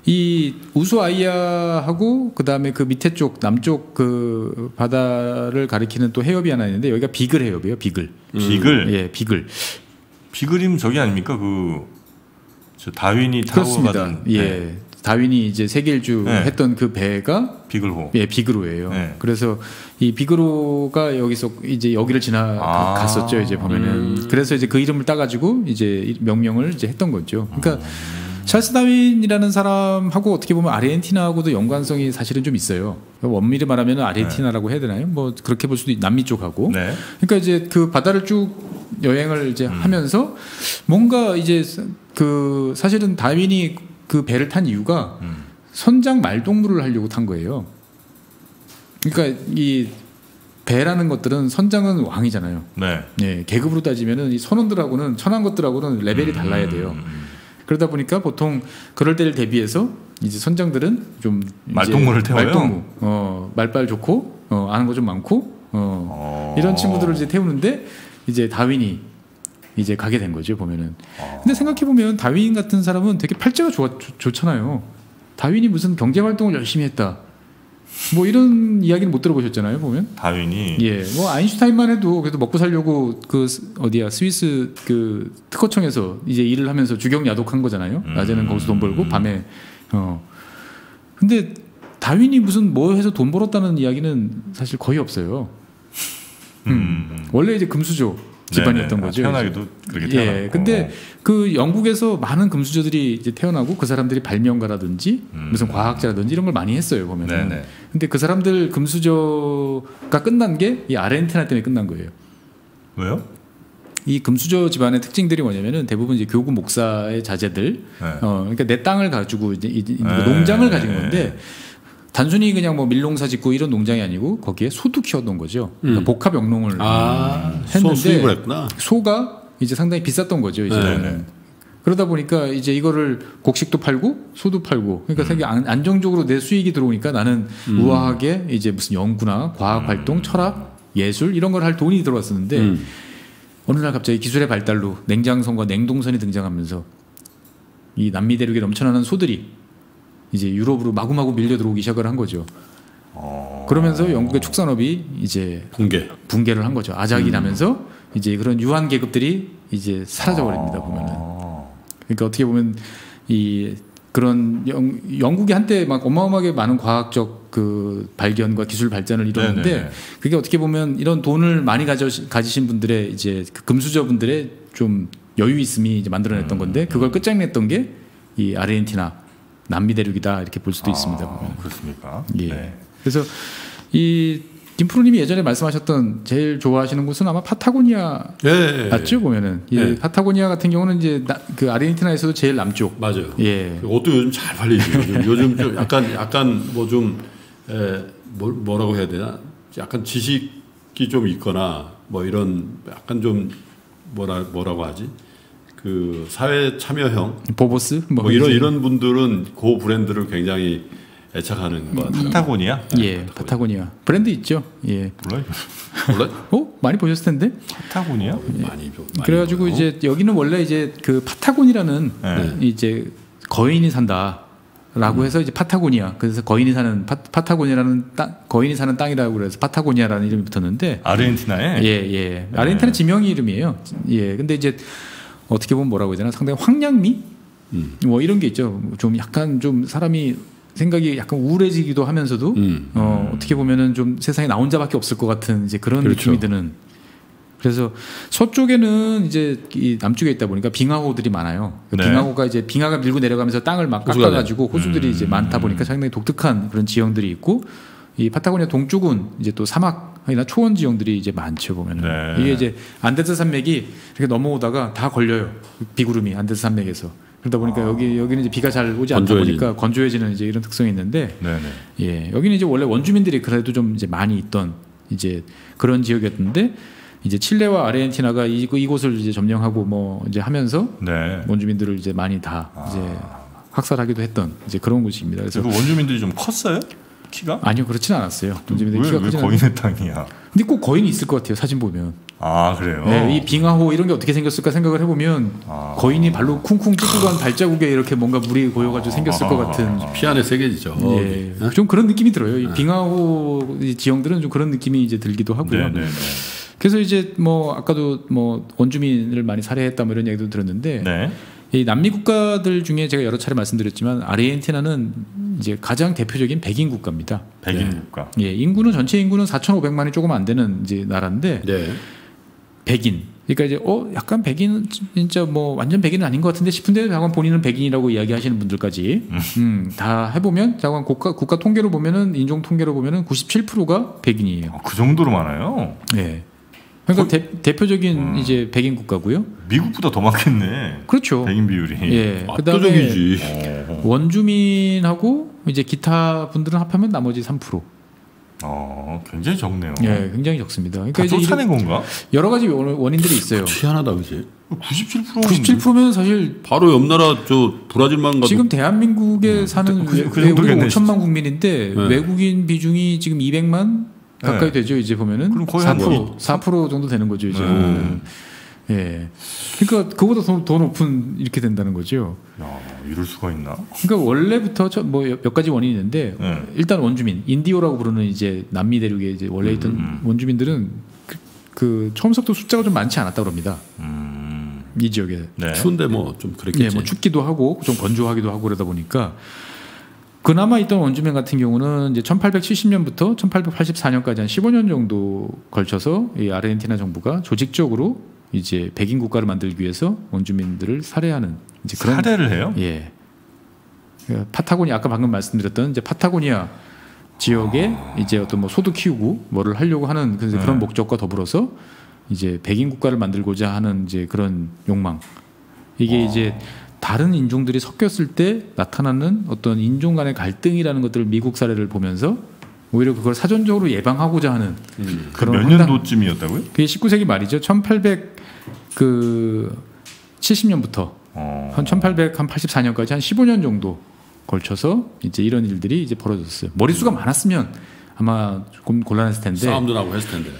이 우수아이아하고 그다음에 그 밑에 쪽 남쪽 그 바다를 가리키는 또 해협이 하나 있는데 여기가 비글 해협이에요. 비글. 비글. 예, 비글. 비글이면 저기 아닙니까? 그 저 다윈이 타고 그렇습니다. 가던 예. 네. 다윈이 이제 세계일주 네. 했던 그 배가 비글호. 예, 비그로예요. 네. 그래서 이 비그로가 여기서 이제 여기를 지나 아. 갔었죠. 이제 보면은 음. 그래서 이제 그 이름을 따가지고 이제 이 명명을 이제 했던 거죠. 그러니까 음. 찰스 다윈이라는 사람하고 어떻게 보면 아르헨티나하고도 연관성이 사실은 좀 있어요. 원미를 말하면 아르헨티나라고 해야 되나요? 뭐 그렇게 볼 수도 있, 남미 쪽하고. 네. 그러니까 이제 그 바다를 쭉 여행을 이제 음. 하면서 뭔가 이제 그 사실은 다윈이 그 배를 탄 이유가 음. 선장 말동무를 하려고 탄 거예요. 그러니까 이 배라는 것들은 선장은 왕이잖아요. 네. 예, 계급으로 따지면은 이 선원들하고는 천한 것들하고는 레벨이 달라야 돼요. 음. 그러다 보니까 보통 그럴 때를 대비해서 이제 선장들은 좀 말동무를 태워요? 말동무, 어, 말빨 좋고 어, 아는 거 좀 많고 어, 어. 이런 친구들을 이제 태우는데 이제 다윈이 이제 가게 된 거죠 보면은. 어. 근데 생각해 보면 다윈 같은 사람은 되게 팔자가 좋아, 좋, 좋잖아요. 다윈이 무슨 경제 활동을 열심히 했다. 뭐 이런 이야기는 못 들어보셨잖아요 보면. 다윈이 예, 뭐 아인슈타인만 해도 그래도 먹고 살려고 그 스- 어디야 스위스 그 특허청에서 이제 일을 하면서 주경 야독한 거잖아요. 음. 낮에는 거기서 돈 벌고 밤에 어. 근데 다윈이 무슨 뭐 해서 돈 벌었다는 이야기는 사실 거의 없어요. 음. 원래 이제 금수저 집안이었던 네네. 거죠. 태어나기도 그렇게 태어났고. 예, 근데 그 영국에서 많은 금수저들이 이제 태어나고 그 사람들이 발명가라든지 음. 무슨 과학자라든지 이런 걸 많이 했어요 보면은. 네네. 근데 그 사람들 금수저가 끝난 게 이 아르헨티나 때문에 끝난 거예요. 왜요? 이 금수저 집안의 특징들이 뭐냐면은 대부분 이제 교구 목사의 자제들, 네. 어, 그러니까 내 땅을 가지고 이제 이- 이- 네. 농장을 가진 건데 단순히 그냥 뭐 밀농사 짓고 이런 농장이 아니고 거기에 소도 키웠던 거죠. 그러니까 음. 복합 영농을 아, 소 했는데 수입을 했구나. 소가 이제 상당히 비쌌던 거죠. 이제 네, 네. 그러다 보니까 이제 이거를 곡식도 팔고 소도 팔고 그러니까 음. 되게 안, 안정적으로 내 수익이 들어오니까 나는 우아하게 이제 무슨 연구나 과학 음. 활동, 철학, 예술 이런 걸 할 돈이 들어왔었는데 음. 어느 날 갑자기 기술의 발달로 냉장선과 냉동선이 등장하면서 이 남미 대륙에 넘쳐나는 소들이 이제 유럽으로 마구마구 밀려 들어오기 시작을 한 거죠. 어. 그러면서 영국의 축산업이 이제 붕괴. 붕괴를 한 거죠. 아작이 나면서 이제 그런 유한 계급들이 이제 사라져 버립니다. 보면은. 어. 그러니까 어떻게 보면 이 그런 영, 영국이 한때 막 어마어마하게 많은 과학적 그 발견과 기술 발전을 이뤘는데 네네네. 그게 어떻게 보면 이런 돈을 많이 가져 가지신 분들의 이제 그 금수저 분들의 좀 여유 있음이 이제 만들어냈던 건데 그걸 끝장냈던 게 이 아르헨티나 남미 대륙이다 이렇게 볼 수도 있습니다. 아, 보면. 그렇습니까? 예. 네. 그래서 이 김프로님이 예전에 말씀하셨던 제일 좋아하시는 곳은 아마 파타고니아 예, 예, 맞죠 보면은 예, 예. 파타고니아 같은 경우는 이제 나- 그 아르헨티나에서도 제일 남쪽. 맞아요. 예. 그 옷도 요즘 잘 팔리지. 요즘, 요즘 좀 약간 약간 뭐좀 뭐, 뭐라고 해야 되나? 약간 지식이 좀 있거나 뭐 이런 약간 좀 뭐라 뭐라고 하지? 그 사회 참여형 보보스 뭐, 이런 이제- 이런 분들은 그 브랜드를 굉장히 애착하는 것 같아요. 파타고니아? 예 파타고니아 브랜드 있죠. 예. 몰라요. 몰라? 어 많이 보셨을 텐데. 파타고니아? 많이 좀 많이 그래가지고 보고. 이제 여기는 원래 이제 그 파타곤이라는 네. 이제 거인이 산다 라고 해서 이제 파타고니아 그래서 거인이 사는 파, 파타고니아라는 땅 거인이 사는 땅이라고 그래서 파타고니아라는 이름이 붙었는데 아르헨티나에? 예 예. 아르헨티나 지명이 이름이에요. 예. 근데 이제 어떻게 보면 뭐라고 해야 되나 상당히 황량미 음. 뭐 이런 게 있죠. 좀 약간 좀 사람이 생각이 약간 우울해지기도 하면서도 음. 어, 어떻게 보면은 좀 세상에 나 혼자밖에 없을 것 같은 이제 그런 그렇죠. 느낌이 드는. 그래서 서쪽에는 이제 이 남쪽에 있다 보니까 빙하호들이 많아요. 그 네. 빙하호가 이제 빙하가 밀고 내려가면서 땅을 막 깎아가지고 호수들이 음. 이제 많다 보니까 상당히 독특한 그런 지형들이 있고 이 파타고니아 동쪽은 이제 또 사막 이나 초원 지형들이 이제 많죠 보면은 네. 이게 이제 안데스 산맥이 이렇게 넘어오다가 다 걸려요 비구름이 안데스 산맥에서 그러다 보니까 여기 여기는 이제 비가 잘 오지 않다 건조해진. 보니까 건조해지는 이제 이런 특성이 있는데 네네. 예, 여기는 이제 원래 원주민들이 그래도 좀 이제 많이 있던 이제 그런 지역이었는데 이제 칠레와 아르헨티나가 이, 이곳을 이제 점령하고 뭐 이제 하면서 네. 원주민들을 이제 많이 다 이제 학살하기도 했던 이제 그런 곳입니다. 그래서 원주민들이 좀 컸어요? 키가? 아니요 그렇지는 않았어요. 왜, 키가 왜 거인의 땅이야? 근데 꼭 거인이 있을 것 같아요 사진 보면. 아 그래요? 네, 이 빙하호 이런 게 어떻게 생겼을까 생각을 해보면 아. 거인이 발로 쿵쿵 찍고 간 발자국에 이렇게 뭔가 물이 고여가지고 생겼을 것 같은 피 안에 세계지죠. 예, 어? 좀 그런 느낌이 들어요. 이 빙하호 이 지형들은 좀 그런 느낌이 이제 들기도 하고요. 네네네. 그래서 이제 뭐 아까도 뭐 원주민을 많이 살해했다 뭐 이런 얘기도 들었는데 네. 이 남미 국가들 중에 제가 여러 차례 말씀드렸지만 아르헨티나는 이제 가장 대표적인 백인 국가입니다. 백인 네. 국가. 예, 인구는 전체 인구는 4,500만이 조금 안 되는 이제 나라인데 네. 백인. 그러니까 이제 어 약간 백인은 진짜 뭐 완전 백인은 아닌 것 같은데 싶은데 자관 본인은 백인이라고 이야기하시는 분들까지 음, 다 해보면 자관 국가 국가 통계로 보면은 인종 통계로 보면은 97%가 백인이에요. 아, 그 정도로 많아요? 예. 그러니까 대, 대표적인 이제 백인 국가고요. 미국보다 더 많겠네. 그렇죠. 백인 비율이. 예. 그다음에 압도적이지. 어, 원주민하고 이제 기타 분들은 합하면 나머지 3%. 어, 굉장히 적네요. 예, 굉장히 적습니다. 그러니까 쫓아낸 건가? 여러 가지 원- 원인들이 있어요. 희한하다 그지? 97%는 97%면 사실 바로 옆 나라 저 브라질만 가도 지금 대한민국에 사는 그- 외- 그 정도겠네, 5천만 국민인데 네. 외국인 비중이 지금 200만 가까이 네. 되죠. 이제 보면은 그럼 거의 4% 4% 정도 되는 거죠. 이제 네. 예. 그러니까 그보다 더, 더 높은 이렇게 된다는 거죠. 야, 이럴 수가 있나? 그러니까 원래부터 뭐몇 가지 원인이 있는데 네. 일단 원주민 인디오라고 부르는 이제 남미 대륙에 이제 원래 있던 음. 원주민들은 그, 그 처음부터 숫자가 좀 많지 않았다 그럽니다. 음, 이 지역에. 네. 추운데 뭐 좀 그랬겠지. 예, 뭐 춥기도 하고 좀 건조하기도 하고 그러다 보니까 그나마 있던 원주민 같은 경우는 이제 1870년부터 1884년까지 한 15년 정도 걸쳐서 이 아르헨티나 정부가 조직적으로 이제 백인 국가를 만들기 위해서 원주민들을 살해하는 이제 그런 살해를 해요? 예. 그 파타고니아 아까 방금 말씀드렸던 이제 파타고니아 지역에 이제 어떤 뭐 소도 키우고 뭐를 하려고 하는 그런 네. 목적과 더불어서 이제 백인 국가를 만들고자 하는 이제 그런 욕망 이게 이제 다른 인종들이 섞였을 때 나타나는 어떤 인종 간의 갈등이라는 것들을 미국 사례를 보면서 오히려 그걸 사전적으로 예방하고자 하는 음. 그 그런 몇 황당- 년도쯤이었다고요? 그게 19세기 말이죠. 1800그 70년부터 어. 한 1884년까지 한 15년 정도 걸쳐서 이제 이런 일들이 이제 벌어졌어요. 머릿수가 많았으면 아마 조금 곤란했을 텐데 싸움도 나고 했을 텐데.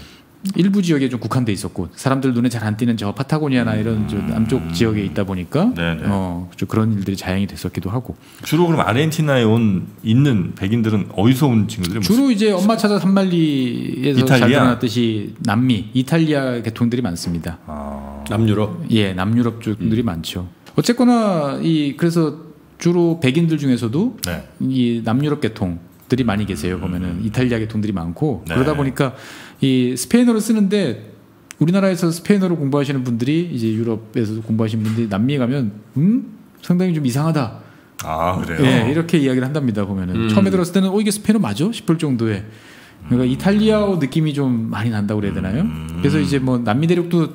일부 지역에 좀 국한돼 있었고 사람들 눈에 잘 안 띄는 저 파타고니아나 이런 저 남쪽 지역에 있다 보니까 음. 네네. 어, 좀 그런 일들이 자행이 됐었기도 하고 주로 그럼 아르헨티나에 온 있는 백인들은 어디서 온 친구들이 뭐 주로 이제 엄마 찾아 산말리에서 잘 이탈리아? 드러났듯이 남미, 이탈리아 계통들이 많습니다. 아, 남유럽. 예, 남유럽 쪽들이 음. 많죠. 어쨌거나 이 그래서 주로 백인들 중에서도 네. 이 남유럽 계통 들이 많이 계세요. 보면은 이탈리아 계통들이 많고 네. 그러다 보니까 이 스페인어를 쓰는데 우리나라에서 스페인어를 공부하시는 분들이 이제 유럽에서 공부하시는 분들이 남미에 가면 음 상당히 좀 이상하다. 아 그래요. 예, 이렇게 이야기를 한답니다. 보면은 음. 처음에 들었을 때는 어 이게 스페인어 맞아 싶을 정도의 그러니까 이탈리아어 느낌이 좀 많이 난다고 그래야 되나요? 음. 그래서 이제 뭐 남미 대륙도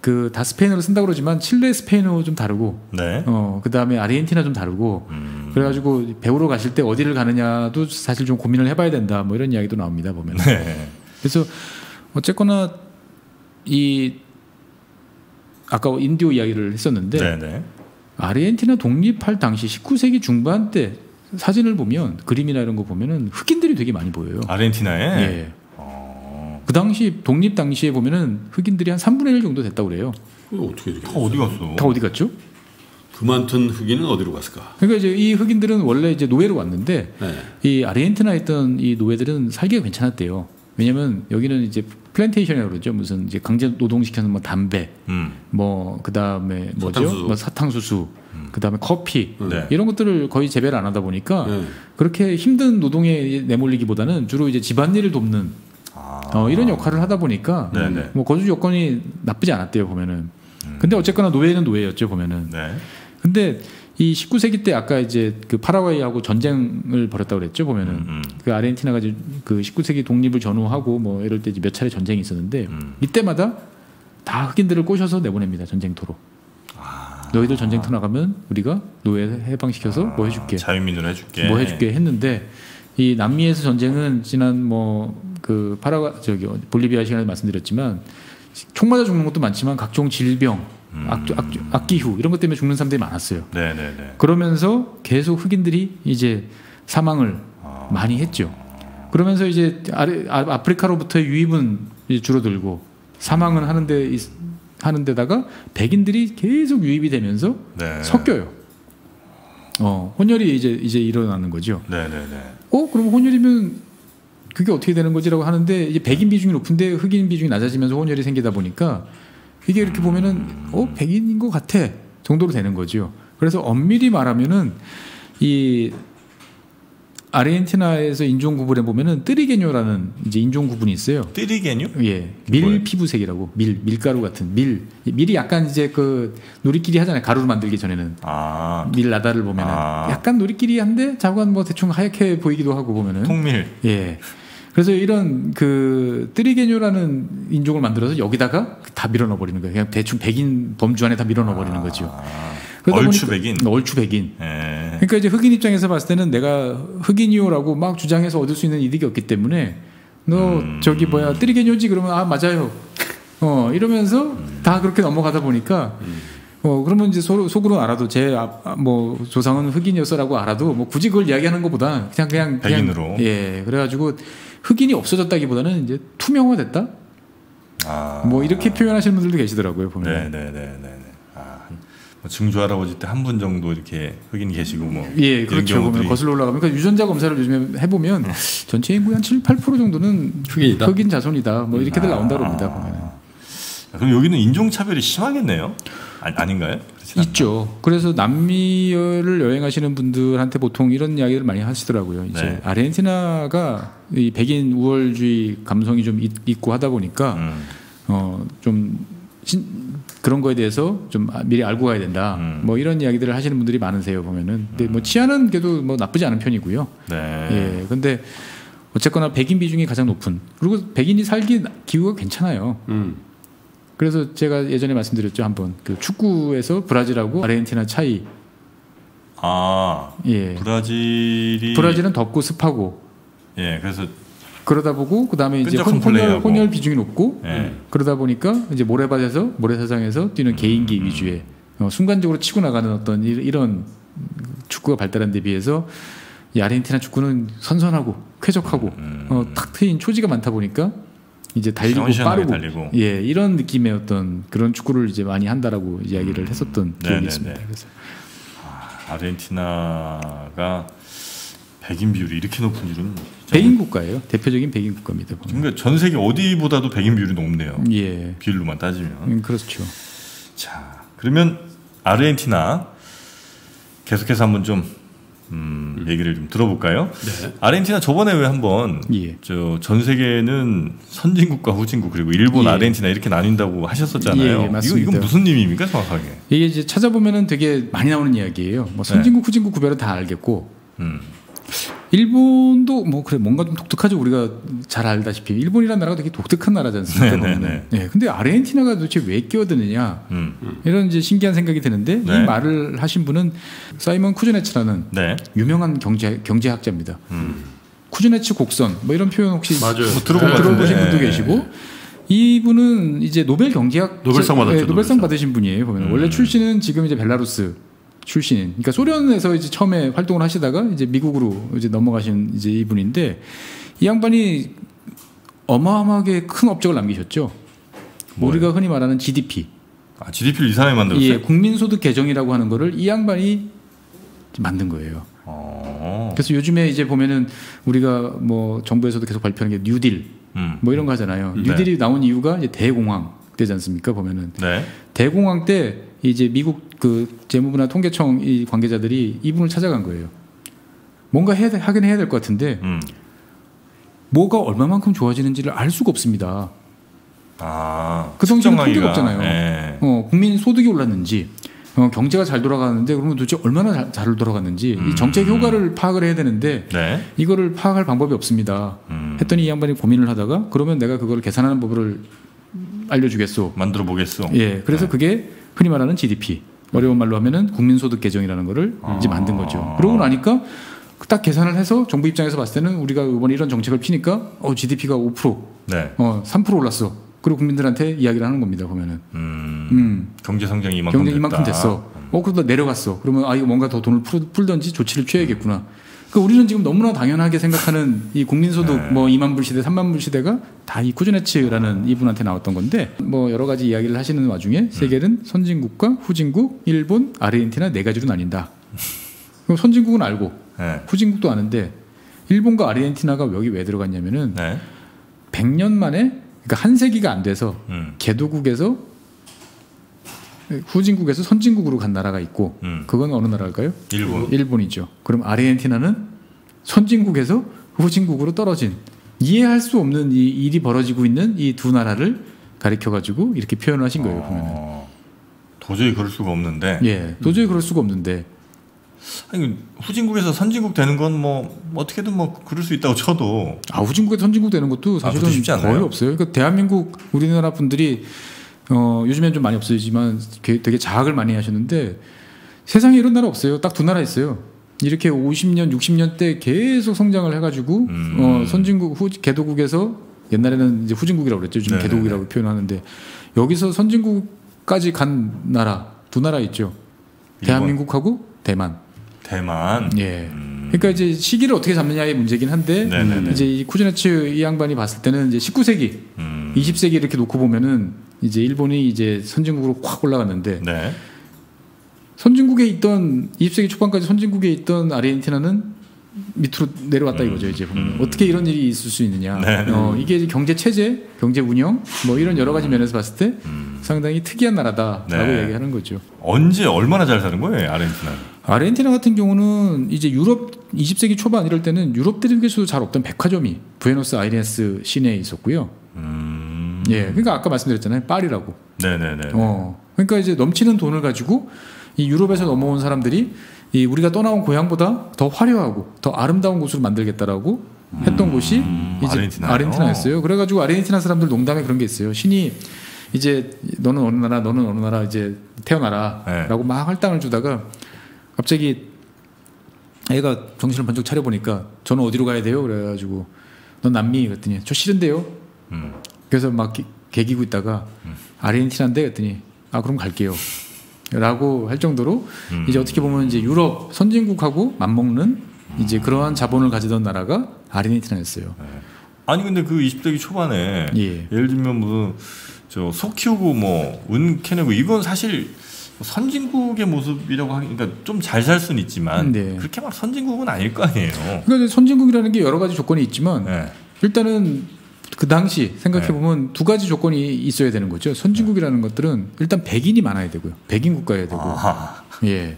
그 다 스페인어를 쓴다고 그러지만 칠레 스페인어 좀 다르고 네. 어 그다음에 아르헨티나 좀 다르고 음. 그래가지고 배우러 가실 때 어디를 가느냐도 사실 좀 고민을 해봐야 된다 뭐 이런 이야기도 나옵니다 보면 네. 그래서 어쨌거나 이 아까 인디오 이야기를 했었는데 네. 네. 아르헨티나 독립할 당시 19세기 중반 때 사진을 보면 그림이나 이런 거 보면은 흑인들이 되게 많이 보여요. 아르헨티나에. 예. 어. 그 당시 독립 당시에 보면은 흑인들이 한 3분의 1 정도 됐다고 그래요. 어떻게 이렇게 다 어디 갔어? 다 어디 갔죠? 그만둔 흑인은 어디로 갔을까? 그러니까 이제 이 흑인들은 원래 이제 노예로 왔는데 네. 이 아르헨티나에 있던 이 노예들은 살기가 괜찮았대요. 왜냐면 여기는 이제 플랜테이션이라고 그러죠. 무슨 이제 강제 노동시켜서 뭐 담배, 음. 뭐 그다음에 뭐죠? 사탕수수. 뭐 사탕수수, 그다음에 커피 네. 이런 것들을 거의 재배를 안 하다 보니까 네. 그렇게 힘든 노동에 내몰리기보다는 주로 이제 집안일을 돕는 아. 어, 이런 역할을 하다 보니까 네네. 뭐 거주 여건이 나쁘지 않았대요 보면은. 근데 어쨌거나 노예는 노예였죠 보면은. 네. 근데 이 19세기 때 아까 이제 그 파라과이하고 전쟁을 벌였다고 그랬죠 보면은 음. 그 아르헨티나가 이제 그 19세기 독립을 전후하고 뭐 이럴 때 이제 몇 차례 전쟁이 있었는데 음. 이때마다 다 흑인들을 꼬셔서 내보냅니다 전쟁터로. 아. 너희들 전쟁터 나가면 우리가 노예 해방시켜서 뭐 해줄게. 자유민으로 해줄게. 뭐 해줄게 했는데 이 남미에서 전쟁은 지난 뭐 그 파라과 저기 볼리비아 시간에 말씀드렸지만 총 맞아 죽는 것도 많지만 각종 질병, 음. 악, 악, 악기후 이런 것 때문에 죽는 사람들이 많았어요. 네네네. 그러면서 계속 흑인들이 이제 사망을 아. 많이 했죠. 그러면서 이제 아, 아프리카로부터의 유입은 줄어들고 사망은 하는데 있- 하는데다가 백인들이 계속 유입이 되면서 네. 섞여요. 어, 혼혈이 이제 이제 일어나는 거죠. 네네네. 어, 그럼 혼혈이면 그게 어떻게 되는 거지라고 하는데 이제 백인 비중이 높은데 흑인 비중이 낮아지면서 혼혈이 생기다 보니까 이게 이렇게 보면은 어 백인인 것 같아 정도로 되는 거죠. 그래서 엄밀히 말하면은 이 아르헨티나에서 인종 구분해 보면은 뜨리게뇨라는 이제 인종 구분이 있어요. 띠리게뉴? 예, 밀 뭐예요? 피부색이라고 밀 밀가루 같은 밀 밀이 약간 이제 그 누리끼리 하잖아요. 가루를 만들기 전에는 아 밀 나다를 보면은 아. 약간 누리끼리한데 자관 뭐 대충 하얗게 보이기도 하고 보면은 통밀. 예. 그래서 이런 그 뜨리게뇨라는 인종을 만들어서 여기다가 다 밀어넣어 버리는 거예요. 그냥 대충 백인 범주 안에 다 밀어넣어 버리는 거죠. 아, 얼추 백인. 얼추 백인. 예. 그러니까 이제 흑인 입장에서 봤을 때는 내가 흑인이요라고 막 주장해서 얻을 수 있는 이득이 없기 때문에 너 음. 저기 뭐야 뜨리게뇨지 그러면 아 맞아요. 어 이러면서 다 그렇게 넘어가다 보니까 어 그러면 이제 서로 속으로 알아도 제 뭐 조상은 흑인이었어라고 알아도 뭐 굳이 그걸 이야기하는 것보다 그냥 그냥 그냥- 백인으로. 예 그래가지고 흑인이 없어졌다기보다는 이제 투명화됐다 아. 뭐 이렇게 표현하시는 분들도 계시더라고요 보면 네네네네. 아, 뭐 증조 할아버지 때 한 분 정도 이렇게 흑인 계시고 뭐. 예, 그렇죠. 경우들이. 보면 거슬러 올라가면 그러니까 유전자 검사를 요즘에 해보면 전체 인구의 한 7, 8% 정도는 흑인이다? 흑인 자손이다. 뭐 이렇게들 아. 나온다고 합니다. 보면. 아, 그럼 여기는 인종 차별이 심하겠네요. 아, 않나? 있죠. 그래서 남미를 여행하시는 분들한테 보통 이런 이야기를 많이 하시더라고요. 이제 네. 아르헨티나가 이 백인 우월주의 감성이 좀 있, 있고 하다 보니까 음. 어좀 그런 거에 대해서 좀 미리 알고 가야 된다. 음. 뭐 이런 이야기들을 하시는 분들이 많으세요 보면은. 근데 뭐 치안은 그래도 뭐 나쁘지 않은 편이고요. 네. 예. 근데 어쨌거나 백인 비중이 가장 높은 그리고 백인이 살기 기후가 괜찮아요. 음. 그래서 제가 예전에 말씀드렸죠 한번 그 축구에서 브라질하고 아르헨티나 차이. 아 예. 브라질이 브라질은 덥고 습하고 예 그래서 그러다 보고 그 다음에 이제 혼, 혼혈. 혼혈 비중이 높고 예. 그러다 보니까 이제 모래밭에서 모래사장에서 뛰는 개인기 위주의 어, 순간적으로 치고 나가는 어떤 이- 이런 축구가 발달한 데 비해서 이 아르헨티나 축구는 선선하고 쾌적하고 어, 탁 트인 초지가 많다 보니까 이제 달리고 음. 빠르고 달리고. 예 이런 느낌의 어떤 그런 축구를 이제 많이 한다라고 이야기를 했었던 기억이 네네네. 있습니다. 그래서 아르헨티나가 백인 비율이 이렇게 높은 줄은 백인 국가예요. 대표적인 백인 국가입니다. 보면. 그러니까 전 세계 어디보다도 백인 비율이 높네요. 예, 비율로만 따지면. 음, 그렇죠. 자, 그러면 아르헨티나 계속해서 한번 좀 음, 얘기를 좀 들어볼까요? 네. 아르헨티나 저번에 왜 한번 예. 저전 세계는 선진국과 후진국 그리고 일본, 예. 아르헨티나 이렇게 나뉜다고 하셨었잖아요. 예, 예, 이거 맞습니다. 이건 무슨 의미입니까, 정확하게? 이게 이제 찾아보면은 되게 많이 나오는 이야기예요. 뭐 선진국, 후진국 구별은 다 알겠고 음. 일본도 뭐 그래 뭔가 좀 독특하죠. 우리가 잘 알다시피 일본이라는 나라가 되게 독특한 나라지 않습니까? 네, 네. 네. 근데 아르헨티나가 도대체 왜 끼어드느냐 음. 이런 이제 신기한 생각이 드는데 네. 이 말을 하신 분은 사이먼 쿠즈네츠라는 네. 유명한 경제 경제학자입니다. 음. 쿠즈네츠 곡선 뭐 이런 표현 혹시 맞아요. 뭐 들어본 것 들어보신. 분도 네. 계시고 이분은 이제 노벨 경제학 노벨상 받았죠, 네, 노벨상 노벨상. 받으신 분이에요. 보면 음. 원래 출신은 지금 이제 벨라루스 출신인. 그러니까 소련에서 이제 처음에 활동을 하시다가 이제 미국으로 이제 넘어가신 이제 이분인데 이 양반이 어마어마하게 큰 업적을 남기셨죠. 뭐예요? 우리가 흔히 말하는 GDP, 아, GDP를 이 사람이 만들었어요? 예, 국민소득 개정이라고 하는 거를 이 양반이 만든 거예요. 어. 그래서 요즘에 이제 보면은 우리가 뭐 정부에서도 계속 발표하는 게 뉴딜 음. 뭐 이런 거 하잖아요. 네. 뉴딜이 나온 이유가 이제 대공황 때지 않습니까? 보면은 네. 대공황 때 이제 미국 그 재무부나 통계청 이 관계자들이 이분을 찾아간 거예요. 뭔가 해야 돼- 하긴 해야 될 것 같은데 음. 뭐가 얼마만큼 좋아지는지를 알 수가 없습니다. 아. 그 측정하기가, 통계가 없잖아요. 예. 어, 국민 소득이 올랐는지 어, 경제가 잘 돌아가는데 그러면 도대체 얼마나 잘, 잘 돌아갔는지 음. 이 정책 효과를 파악을 해야 되는데 네. 이거를 파악할 방법이 없습니다. 음. 했더니 이 양반이 고민을 하다가 그러면 내가 그걸 계산하는 법을 알려주겠소. 만들어 보겠어. 예, 그래서 네. 그게 흔히 말하는 GDP 어려운 말로 하면은 국민소득 개정이라는 거를 이제 만든 거죠. 그러고 나니까 딱 계산을 해서 정부 입장에서 봤을 때는 우리가 이번에 이런 정책을 피니까 어 GDP가 5%, 네. 어3% 올랐어. 그리고 국민들한테 이야기를 하는 겁니다. 보면은 음. 음, 경제 성장이 이만큼 경제. 이만큼 됐어. 어 그러다 내려갔어. 그러면 아 이거 뭔가 더 돈을 풀, 풀던지 조치를 취해야겠구나. 그 우리는 지금 너무나 당연하게 생각하는 이 국민소득 네. 뭐 2만 불 시대, 3만 불 시대가 다 이 쿠즈네츠라는 이분한테 나왔던 건데 뭐 여러 가지 이야기를 하시는 와중에 세계는 선진국과 후진국, 일본, 아르헨티나 네 가지로 나뉜다. 그럼 선진국은 알고 네. 후진국도 아는데 일본과 아르헨티나가 여기 왜 들어갔냐면은 네. 100년 만에 그러니까 한 세기가 안 돼서 음. 개도국에서 후진국에서 선진국으로 간 나라가 있고 음. 그건 어느 나라일까요? 일본. 일본이죠. 그럼 아르헨티나는 선진국에서 후진국으로 떨어진 이해할 수 없는 이 일이 벌어지고 있는 이 두 나라를 가리켜 가지고 이렇게 표현을 하신 거예요. 어, 도저히 그럴 수가 없는데. 예, 도저히 그럴 수가 없는데 아니, 후진국에서 선진국 되는 건 뭐 어떻게든 뭐 그럴 수 있다고 쳐도 아 후진국에 선진국 되는 것도 사실은 그것도 쉽지 않나요? 거의 없어요. 그러니까 대한민국 우리나라 분들이 어, 요즘엔 좀 많이 없어지지만 게- 되게 자학을 많이 하셨는데 세상에 이런 나라 없어요. 딱 두 나라 있어요. 이렇게 50년, 60년 때 계속 성장을 해가지고 음. 어, 선진국, 후, 개도국에서 옛날에는 이제 후진국이라고 그랬죠. 요즘 네네네. 개도국이라고 표현하는데 여기서 선진국까지 간 나라 두 나라 있죠. 대한민국하고 대만. 대만. 예. 음. 그러니까 이제 시기를 어떻게 잡느냐의 문제긴 한데 네네네. 이제 이 쿠즈네츠 이 양반이 봤을 때는 이제 19세기, 음. 20세기 이렇게 놓고 보면은 이제 일본이 이제 선진국으로 확 올라갔는데 네. 선진국에 있던 20세기 초반까지 선진국에 있던 아르헨티나는 밑으로 내려왔다 이거죠 이제 보면 음. 어떻게 이런 일이 있을 수 있느냐 네. 어, 이게 경제 체제 경제 운영 뭐 이런 여러 가지 면에서 봤을 때 음. 상당히 특이한 나라다라고 네. 얘기하는 거죠 언제 얼마나 잘 사는 거예요, 아르헨티나는? 아르헨티나 같은 경우는 이제 유럽 20세기 초반 이럴 때는 유럽 대륙에서도 잘 없던 백화점이 부에노스 아이레스 시내에 있었고요 음. 예 그러니까 아까 말씀드렸잖아요 파리라고 네네네. 어, 그러니까 이제 넘치는 돈을 가지고 이 유럽에서 넘어온 사람들이 이 우리가 떠나온 고향보다 더 화려하고 더 아름다운 곳으로 만들겠다라고 했던 곳이 이제 아르헨티나요? 아르헨티나였어요. 그래가지고 아르헨티나 사람들 농담에 그런 게 있어요. 신이 이제 너는 어느 나라, 너는 어느 나라 이제 태어나라라고 네. 막 할당을 주다가 갑자기 애가 정신을 번쩍 차려 보니까 저는 어디로 가야 돼요? 그래가지고 넌 남미 그랬더니 저 싫은데요. 음. 그래서 막 개- 개기고 있다가 아르헨티나인데 그랬더니 아 그럼 갈게요. 라고 할 정도로 음. 이제 어떻게 보면 이제 유럽 선진국하고 맞먹는 이제 그러한 자본을 가지던 나라가 아르헨티나였어요. 아니 근데 그 20세기 초반에 예. 예를 들면 무슨 저소 키우고 뭐은 캐내고 이건 사실 선진국의 모습이라고 하기 그러니까 좀 잘 살 수는 있지만 네. 그렇게 막 선진국은 아닐 거 아니에요. 그러니까 선진국이라는 게 여러 가지 조건이 있지만 네. 일단은 그 당시 생각해 보면 두 가지 조건이 있어야 되는 거죠. 선진국이라는 것들은 일단 백인이 많아야 되고요. 백인 국가여야 되고 아하. 예.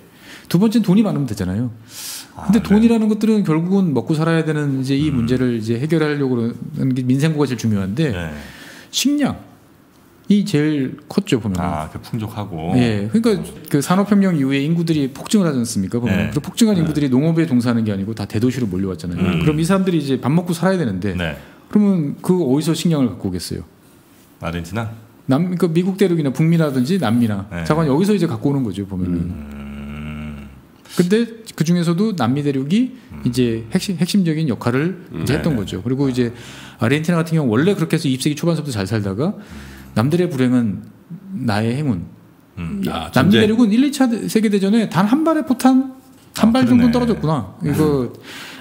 두 번째는 돈이 많으면 되잖아요. 근데 아, 네. 돈이라는 것들은 결국은 먹고 살아야 되는 이제 이 문제를 이제 해결하려고 하는 게 민생구가 제일 중요한데 네. 식량이 제일 컸죠 보면. 아, 그 풍족하고. 예, 그러니까 그 산업혁명 이후에 인구들이 폭증을 하지 않습니까? 보면 네. 그 폭증한 인구들이 농업에 동사하는 게 아니고 다 대도시로 몰려왔잖아요. 음. 그럼 이 사람들이 이제 밥 먹고 살아야 되는데 네. 그러면 그 어디서 식량을 갖고 오겠어요? 아르헨티나. 남, 그러니까 미국 대륙이나 북미라든지 남미나 네. 자관 여기서 이제 갖고 오는 거죠 보면은. 음. 근데 그 중에서도 남미 대륙이 이제 핵심 핵심적인 역할을 이제 했던 네네. 거죠. 그리고 이제 아르헨티나 같은 경우 원래 그렇게 해서 20세기 초반서부터 잘 살다가 남들의 불행은 나의 행운. 음. 아, 남미 전쟁. 대륙은 1, 2차 세계 대전에 단 한 발의 포탄 한 아, 발 정도. 떨어졌구나. 이거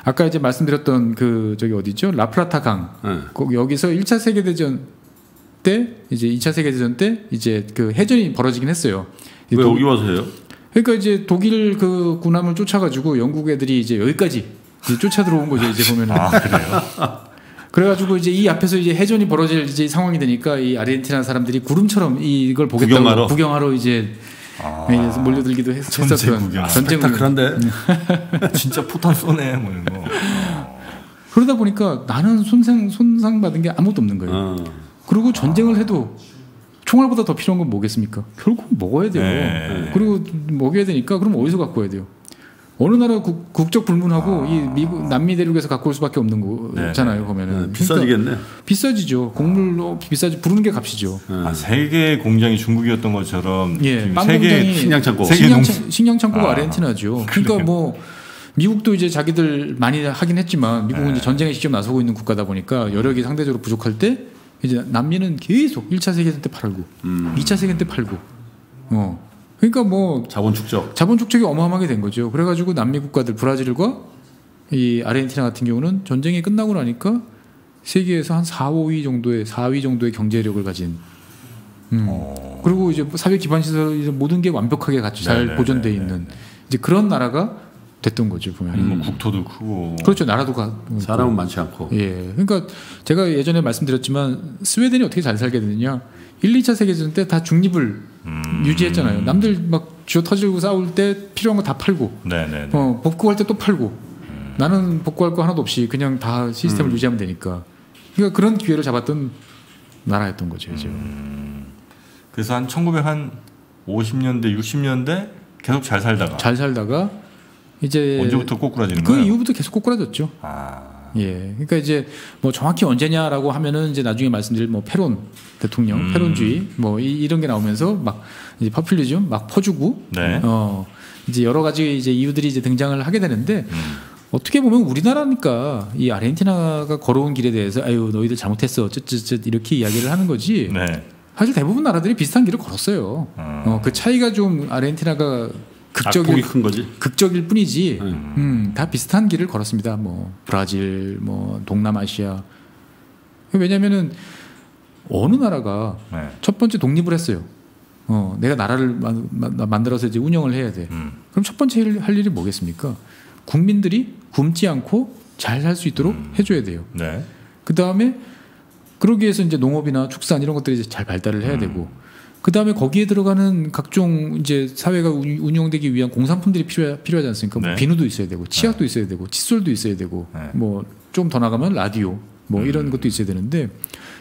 아까 이제 말씀드렸던 그 저기 어디죠? 라프라타 강. 네. 거- 여기서 1차 세계 대전 때 이제 2차 세계 대전 때 이제 그 해전이 벌어지긴 했어요. 왜 독- 여기 와서 해요? 그러니까 이제 독일 그 군함을 쫓아가지고 영국 애들이 이제 여기까지 이제 쫓아 들어온 거죠. 이제 보면은. 아, 그래요? 그래가지고 이제 이 앞에서 이제 해전이 벌어질 이제 상황이 되니까 이 아르헨티나 사람들이 구름처럼 이걸 보겠다고 구경하러? 구경하러 이제 아, 예, 몰려들기도 했, 전쟁 했었던. 전쟁 구경. 그런데 진짜 포탄 쏘네, 뭐 이런 거. 그러다 보니까 나는 손상 손상 받은 게 아무것도 없는 거예요. 어. 그리고 전쟁을 해도 총알보다 더 필요한 건 뭐겠습니까? 결국 먹어야 돼요. 네. 그리고 먹여야 되니까 그럼 어디서 갖고 와야 돼요? 어느 나라 국, 국적 불문하고 이 미국 남미 대륙에서 갖고 올 수밖에 없는 거잖아요. 보면은 네, 그러니까 비싸지겠네. 비싸지죠. 곡물로 비싸지 부르는 게 값이죠. 아, 세계 공장이 중국이었던 것처럼 예, 세계 공장이 식량 창고. 세계 식량, 창- 창고가 아, 아, 르헨티나죠 그러니까 뭐 미국도 이제 자기들 많이 하긴 했지만 미국은 네. 이제 전쟁에 직접 나서고 있는 국가다 보니까 여력이 상대적으로 부족할 때 이제 남미는 계속 1차 세계대전 때 팔고 음. 2차 세계대전 때 팔고 어 그러니까 뭐 자본 축적. 자본 축적이 어마어마하게 된 거죠. 그래가지고 남미 국가들 브라질과 이 아르헨티나 같은 경우는 전쟁이 끝나고 나니까 세계에서 한 4, 5위 정도의 4위 정도의 경제력을 가진 음. 어. 그리고 이제 사회 기반 시설 이제 모든 게 완벽하게 같이 잘. 보존돼 있는 이제 그런 나라가 됐던 거죠 보면. 아니 뭐 국토도 크고 그렇죠 나라도 가. 사람은 많지 않고. 예. 그러니까 제가 예전에 말씀드렸지만 스웨덴이 어떻게 잘 살게 됐느냐. 1, 2차 세계대전 때 다 중립을 음. 유지했잖아요. 남들 막 쥐어 터지고 싸울 때 필요한 거 다 팔고 네네. 어, 복구할 때 또 팔고 나는 복구할 거 하나도 없이 그냥 다 시스템을 유지하면 되니까 그러니까 그런 기회를 잡았던 나라였던 거죠 이제 그래서 한 1900한 50년대 60년대 계속 잘 살다가 잘 살다가 이제 언제부터 꼬꾸라지는 그 거예요? 이후부터 계속 꼬꾸라졌죠 아. 예 그러니까 이제 뭐 정확히 언제냐라고 하면은 이제 나중에 말씀드릴 뭐 페론 대통령 음. 페론주의 뭐 이, 이런 게 나오면서 막 이제 파퓰리즘 막 퍼주고 네. 어 이제 여러 가지 이제 이유들이 이제 등장을 하게 되는데 음. 어떻게 보면 우리나라니까 이 아르헨티나가 걸어온 길에 대해서 아유 너희들 잘못했어 어쩌쩌쩌 이렇게 이야기를 하는 거지 네. 사실 대부분 나라들이 비슷한 길을 걸었어요. 어. 어, 그 차이가 좀 아르헨티나가 극적일 큰 거지. 극적일 뿐이지 음. 음, 다 비슷한 길을 걸었습니다. 뭐 브라질, 뭐 동남아시아. 왜냐면은 어느 나라가 네. 첫 번째 독립을 했어요. 어, 내가 나라를 만, 만- 만들어서 이제 운영을 해야 돼. 음. 그럼 첫 번째 일- 할 일이 뭐겠습니까? 국민들이 굶지 않고 잘 살 수 있도록 음. 해줘야 돼요. 네. 그 다음에 그러기 위해서 이제 농업이나 축산 이런 것들이 이제 잘 발달을 해야 음. 되고 그 다음에 거기에 들어가는 각종 이제 사회가 운- 운영되기 위한 공산품들이 필요 필요하지 않습니까? 뭐 네. 비누도 있어야 되고 치약도 있어야 되고 칫솔도 있어야 되고 네. 뭐좀 더 나가면 라디오 뭐 음. 이런 것도 있어야 되는데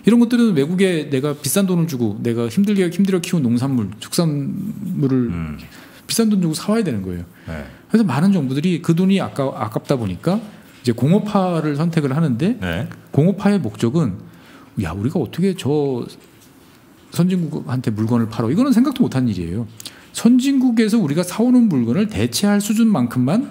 이런 것들은 외국에 내가 비싼 돈을 주고 내가 힘들게 힘들어 키운 농산물 축산물을 음. 비싼 돈 주고 사와야 되는 거예요. 네. 그래서 많은 정부들이 그 돈이 아까 아깝다 보니까 이제 공업화를 선택을 하는데 네. 공업화의 목적은 야 우리가 어떻게 저 선진국한테 물건을 팔어 이거는 생각도 못한 일이에요. 선진국에서 우리가 사오는 물건을 대체할 수준만큼만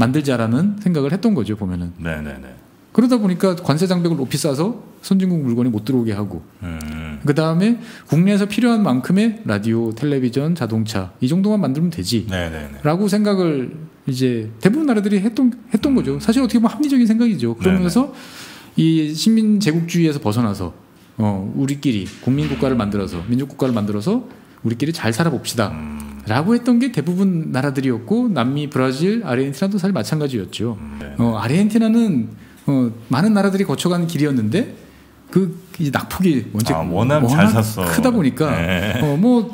만들자라는 생각을 했던 거죠 보면은 네, 네, 네. 그러다 보니까 관세 장벽을 높이 싸서 선진국 물건이 못 들어오게 하고 음. 그 다음에 국내에서 필요한 만큼의 라디오, 텔레비전, 자동차 이 정도만 만들면 되지. 네, 네, 네. 라고 생각을 이제 대부분 나라들이 했던 했던 거죠. 사실 어떻게 보면 합리적인 생각이죠. 그러면서 이 식민 제국주의에서 벗어나서 어 우리끼리 국민 국가를 만들어서 민족 국가를 만들어서 우리끼리 잘 살아봅시다. 음. 라고 했던 게 대부분 나라들이었고 남미, 브라질, 아르헨티나도 사실 마찬가지였죠. 네. 어, 아르헨티나는 어, 많은 나라들이 거쳐간 길이었는데 그 이제 낙폭이 원체 아, 워낙 잘 샀어. 크다 보니까 네. 어, 뭐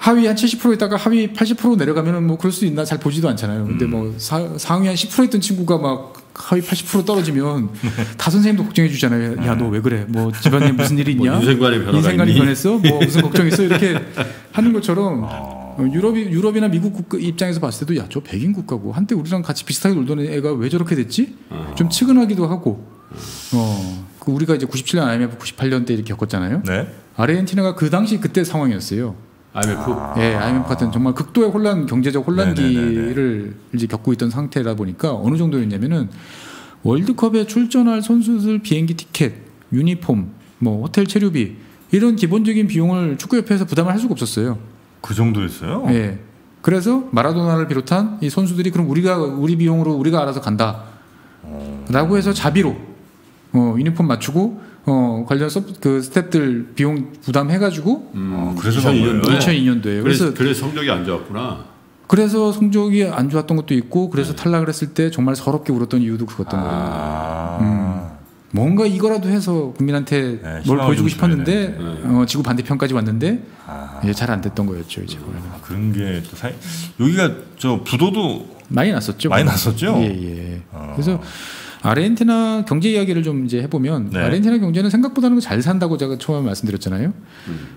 하위 한 70% 있다가 하위 80% 내려가면은 뭐 그럴 수 있나 잘 보지도 않잖아요. 근데 음. 뭐 사, 상위 한 10% 있던 친구가 막 하위 80% 떨어지면 다 선생님도 걱정해 주잖아요. 야 너 왜 그래? 뭐 집안에 무슨 일이 뭐 있냐? 인생관의 변화가 인생관이 있니? 변했어? 뭐 무슨 걱정했어? 이렇게 하는 것처럼 어. 어, 유럽이 유럽이나 미국 국가 입장에서 봤을 때도 야 저 백인 국가고 한때 우리랑 같이 비슷하게 놀던 애가 왜 저렇게 됐지? 좀 측은하기도 하고 어, 그 우리가 이제 97년 IMF 98년 때 이렇게 겪었잖아요. 네. 아르헨티나가 그 당시 그때 상황이었어요. IMF 예, IMF 같은 정말 극도의 혼란, 경제적 혼란기를 네네네네. 이제 겪고 있던 상태라 보니까 어느 정도였냐면은 월드컵에 출전할 선수들 비행기 티켓, 유니폼, 뭐 호텔 체류비 이런 기본적인 비용을 축구협회에서 부담을 할 수가 없었어요. 그 정도였어요? 예. 그래서 마라도나를 비롯한 이 선수들이 그럼 우리가 우리 비용으로 우리가 알아서 간다. 라고 해서 자비로 어, 유니폼 맞추고 어, 관련 서, 그 스탭들 비용 부담해 가지고 음, 어, 그래서 그런 2002년도에 거예요? 2002년도에 그래서 그래서 성적이 안 좋았구나. 그래서 성적이 안 좋았던 것도 있고 네. 그래서 탈락을 했을 때 정말 서럽게 울었던 이유도 그것던 거예요. 아. 뭔가 이거라도 해서 국민한테 네, 뭘 보여주고 싶었는데 되는데. 어, 지구 반대편까지 왔는데 아. 예, 잘안 됐던 거였죠 이제. 아, 그런 게 또 사... 여기가 저 부도도 많이 났었죠. 많이 그거는. 났었죠? 예, 예. 어. 그래서 아르헨티나 경제 이야기를 좀 이제 해보면 네. 아르헨티나 경제는 생각보다는 잘 산다고 제가 처음에 말씀드렸잖아요.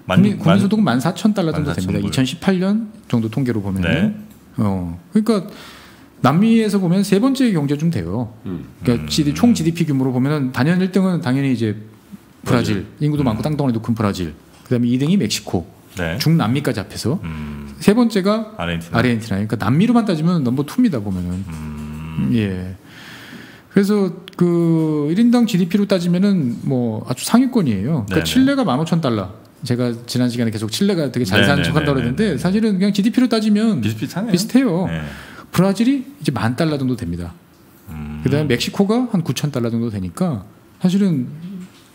만- 국민, 국민 만- 소득은 14,000달러 정도 14,000 됩니다. 불. 2018년 정도 통계로 보면 네. 은 어, 그러니까 남미에서 보면 세 번째 경제 좀 돼요. 음. 그러니까 음. GD, 총 GDP 규모로 보면 단연 1등은 당연히 이제 브라질, 인구도 많고 땅덩어리도 큰 브라질. 그다음에 2등이 멕시코, 네. 중남미까지 합해서 음. 세 번째가 아르헨티나. 아르헨티나. 그러니까 남미로만 따지면 넘버 2입니다 보면은. 음. 예. 그래서 그 1인당 GDP로 따지면은 뭐 아주 상위권이에요. 그러니까. 칠레가 15,000달러. 제가 지난 시간에 계속 칠레가 되게 잘 사는. 척한다고 그랬는데 사실은 그냥 GDP로 따지면 비슷비슷하네요. 비슷해요. 네. 브라질이 이제 만 달러 정도 됩니다. 음. 그다음에 멕시코가 한 9천 달러 정도 되니까 사실은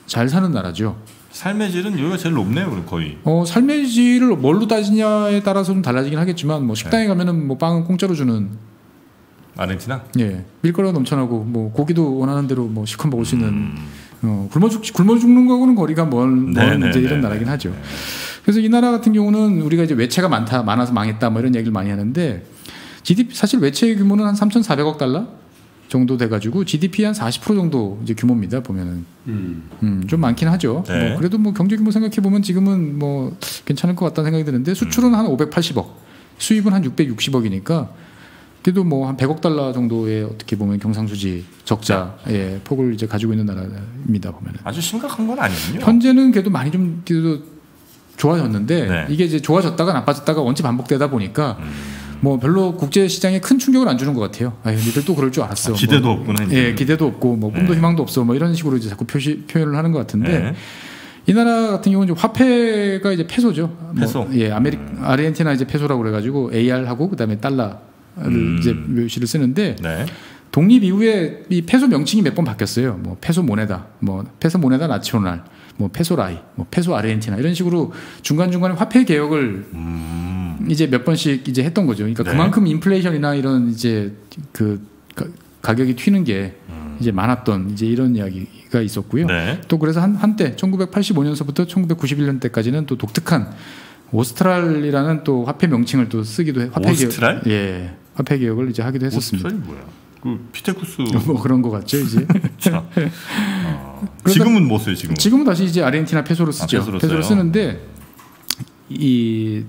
잘 사는 나라죠. 삶의 질은 여기가 제일 높네요, 그럼 거의. 어, 삶의 질을 뭘로 따지냐에 따라서 좀 달라지긴 하겠지만 뭐 식당에 네. 가면은 뭐 빵은 공짜로 주는 아르헨티나. 예 밀가루가 넘쳐나고 뭐 고기도 원하는 대로 뭐 실컷 먹을 수 있는 음. 어, 굶어 죽 굶어 죽는 거하고는 거리가 먼, 먼. 이제 이런 나라긴 하죠. 그래서 이 나라 같은 경우는 우리가 이제 외채가 많다 많아서 망했다 뭐 이런 얘기를 많이 하는데 GDP 사실 외채 규모는 한 3,400억 달러 정도 돼가지고 GDP 한 40% 정도 이제 규모입니다 보면은 음. 음, 좀 많긴 하죠. 네. 뭐 그래도 뭐 경제 규모 생각해 보면 지금은 뭐 괜찮을 것 같다는 생각이 드는데 수출은 한 580억, 수입은 한 660억이니까 그래도 뭐 한 100억 달러 정도의 어떻게 보면 경상수지 적자 예, 폭을 이제 가지고 있는 나라입니다 보면은. 아주 심각한 건 아니군요. 현재는 그래도 많이 좀 그래도 좋아졌는데 네. 이게 이제 좋아졌다가 나빠졌다가 원체 반복되다 보니까 음. 뭐 별로 국제 시장에 큰 충격을 안 주는 것 같아요. 아, 니들 또 그럴 줄 알았어. 아, 기대도 뭐, 없구나, 이제. 예, 기대도 없고 뭐 꿈도 네. 희망도 없어. 뭐 이런 식으로 이제 자꾸 표시 표현을 하는 것 같은데 네. 이 나라 같은 경우는 화폐가 이제 페소죠. 페소. 뭐, 예, 아메리 아르헨티나 이제 페소라고 그래가지고 AR하고 그다음에 달러를 음. 이제 표시를 쓰는데 네. 독립 이후에 이 페소 명칭이 몇 번 바뀌었어요. 뭐 페소 모네다, 뭐 페소 모네다 나시오날, 뭐 페소 레이, 뭐 페소 아르헨티나 이런 식으로 중간 중간에 화폐 개혁을 음. 이제 몇 번씩 이제 했던 거죠. 그러니까 네. 그만큼 인플레이션이나 이런 이제 그 가- 가격이 튀는 게 이제 많았던 이제 이런 이야기가 있었고요. 음. 네. 또 그래서 한 한때 1985년서부터 1991년대까지는 또 독특한 오스트랄이라는 또 화폐 명칭을 또 쓰기도 해. 화폐 오스트랄? 개혁, 예, 화폐 개혁을 이제 하기도 했었습니다. 오스트랄이 뭐야? 그 피테쿠스. 뭐 그런 거 같죠 이제. 참. 어. 지금은 뭐 써요 지금? 지금은 다시 이제 아르헨티나 페소로 쓰죠. 아, 페소로 페소로? 쓰는데 이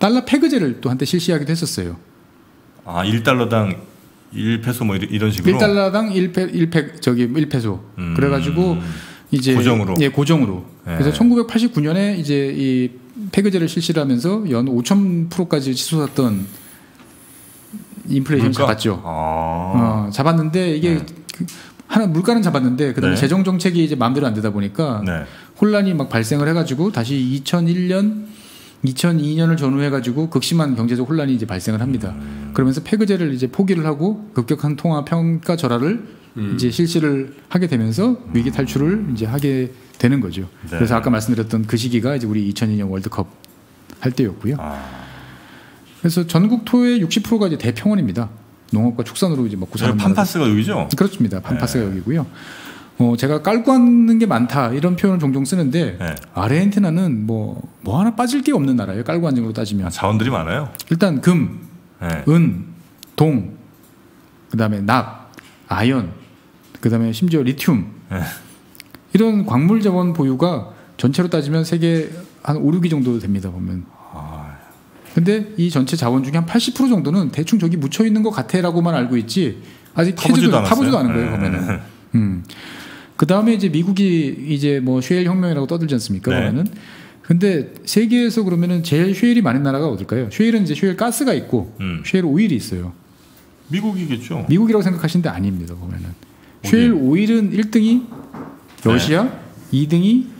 달러 페그제를 또 한때 실시하기도 했었어요. 아 1달러당 1페소 뭐 이런- 식으로. 1달러당 1페 1페 저기 1페소. 음. 그래 가지고 이제 고정으로. 예 고정으로. 예. 그래서 1989년에 이제 이 페그제를 실시를 하면서 연 5,000%까지 치솟았던 인플레이션 물가? 잡았죠. 아. 어, 잡았는데 이게 네. 그 하나 물가는 잡았는데 그다음에 네. 재정 정책이 이제 마음대로 안 되다 보니까 네. 혼란이 막 발생을 해가지고 다시 2001년, 2002년을 전후해가지고 극심한 경제적 혼란이 이제 발생을 합니다. 음. 그러면서 폐그제를 이제 포기를 하고 급격한 통화 평가 절하를 음. 이제 실시를 하게 되면서 위기 탈출을 이제 하게 되는 거죠. 네. 그래서 아까 말씀드렸던 그 시기가 이제 우리 2002년 월드컵 할 때였고요. 아. 그래서 전국 토의 60%가 이제 대평원입니다. 농업과 축산으로 이제 먹고 저 사는. 판파스가 여기죠? 그렇습니다. 판파스가 네. 여기고요. 어, 제가 깔고 앉는 게 많다 이런 표현을 종종 쓰는데 네. 아르헨티나는 뭐, 뭐 하나 빠질 게 없는 나라예요. 깔고 걸로 따지면. 아, 자원들이 많아요. 일단 금, 네. 은, 동, 그다음에 납, 아연, 그다음에 심지어 리튬 네. 이런 광물 자원 보유가 전체로 따지면 세계 한 5, 6위 정도 됩니다 보면. 아, 근데 이 전체 자원 중에 한 80% 정도는 대충 저기 묻혀 있는 것 같아라고만 알고 있지 아직 타보지도 않았어요? 타보지도 않은 거예요 네. 보면은. 음. 그 다음에 이제 미국이 이제 뭐 쉐일 혁명이라고 떠들지 않습니까? 네. 보면은. 근데 세계에서 그러면은 제일 쉐일이 많은 나라가 어딜까요? 쉐일은 이제 쉐일 가스가 있고 음. 쉐일 오일이 있어요. 미국이겠죠. 미국이라고 생각하시는데 아닙니다 보면은. 쉐일 오일은 1등이 러시아, 2등이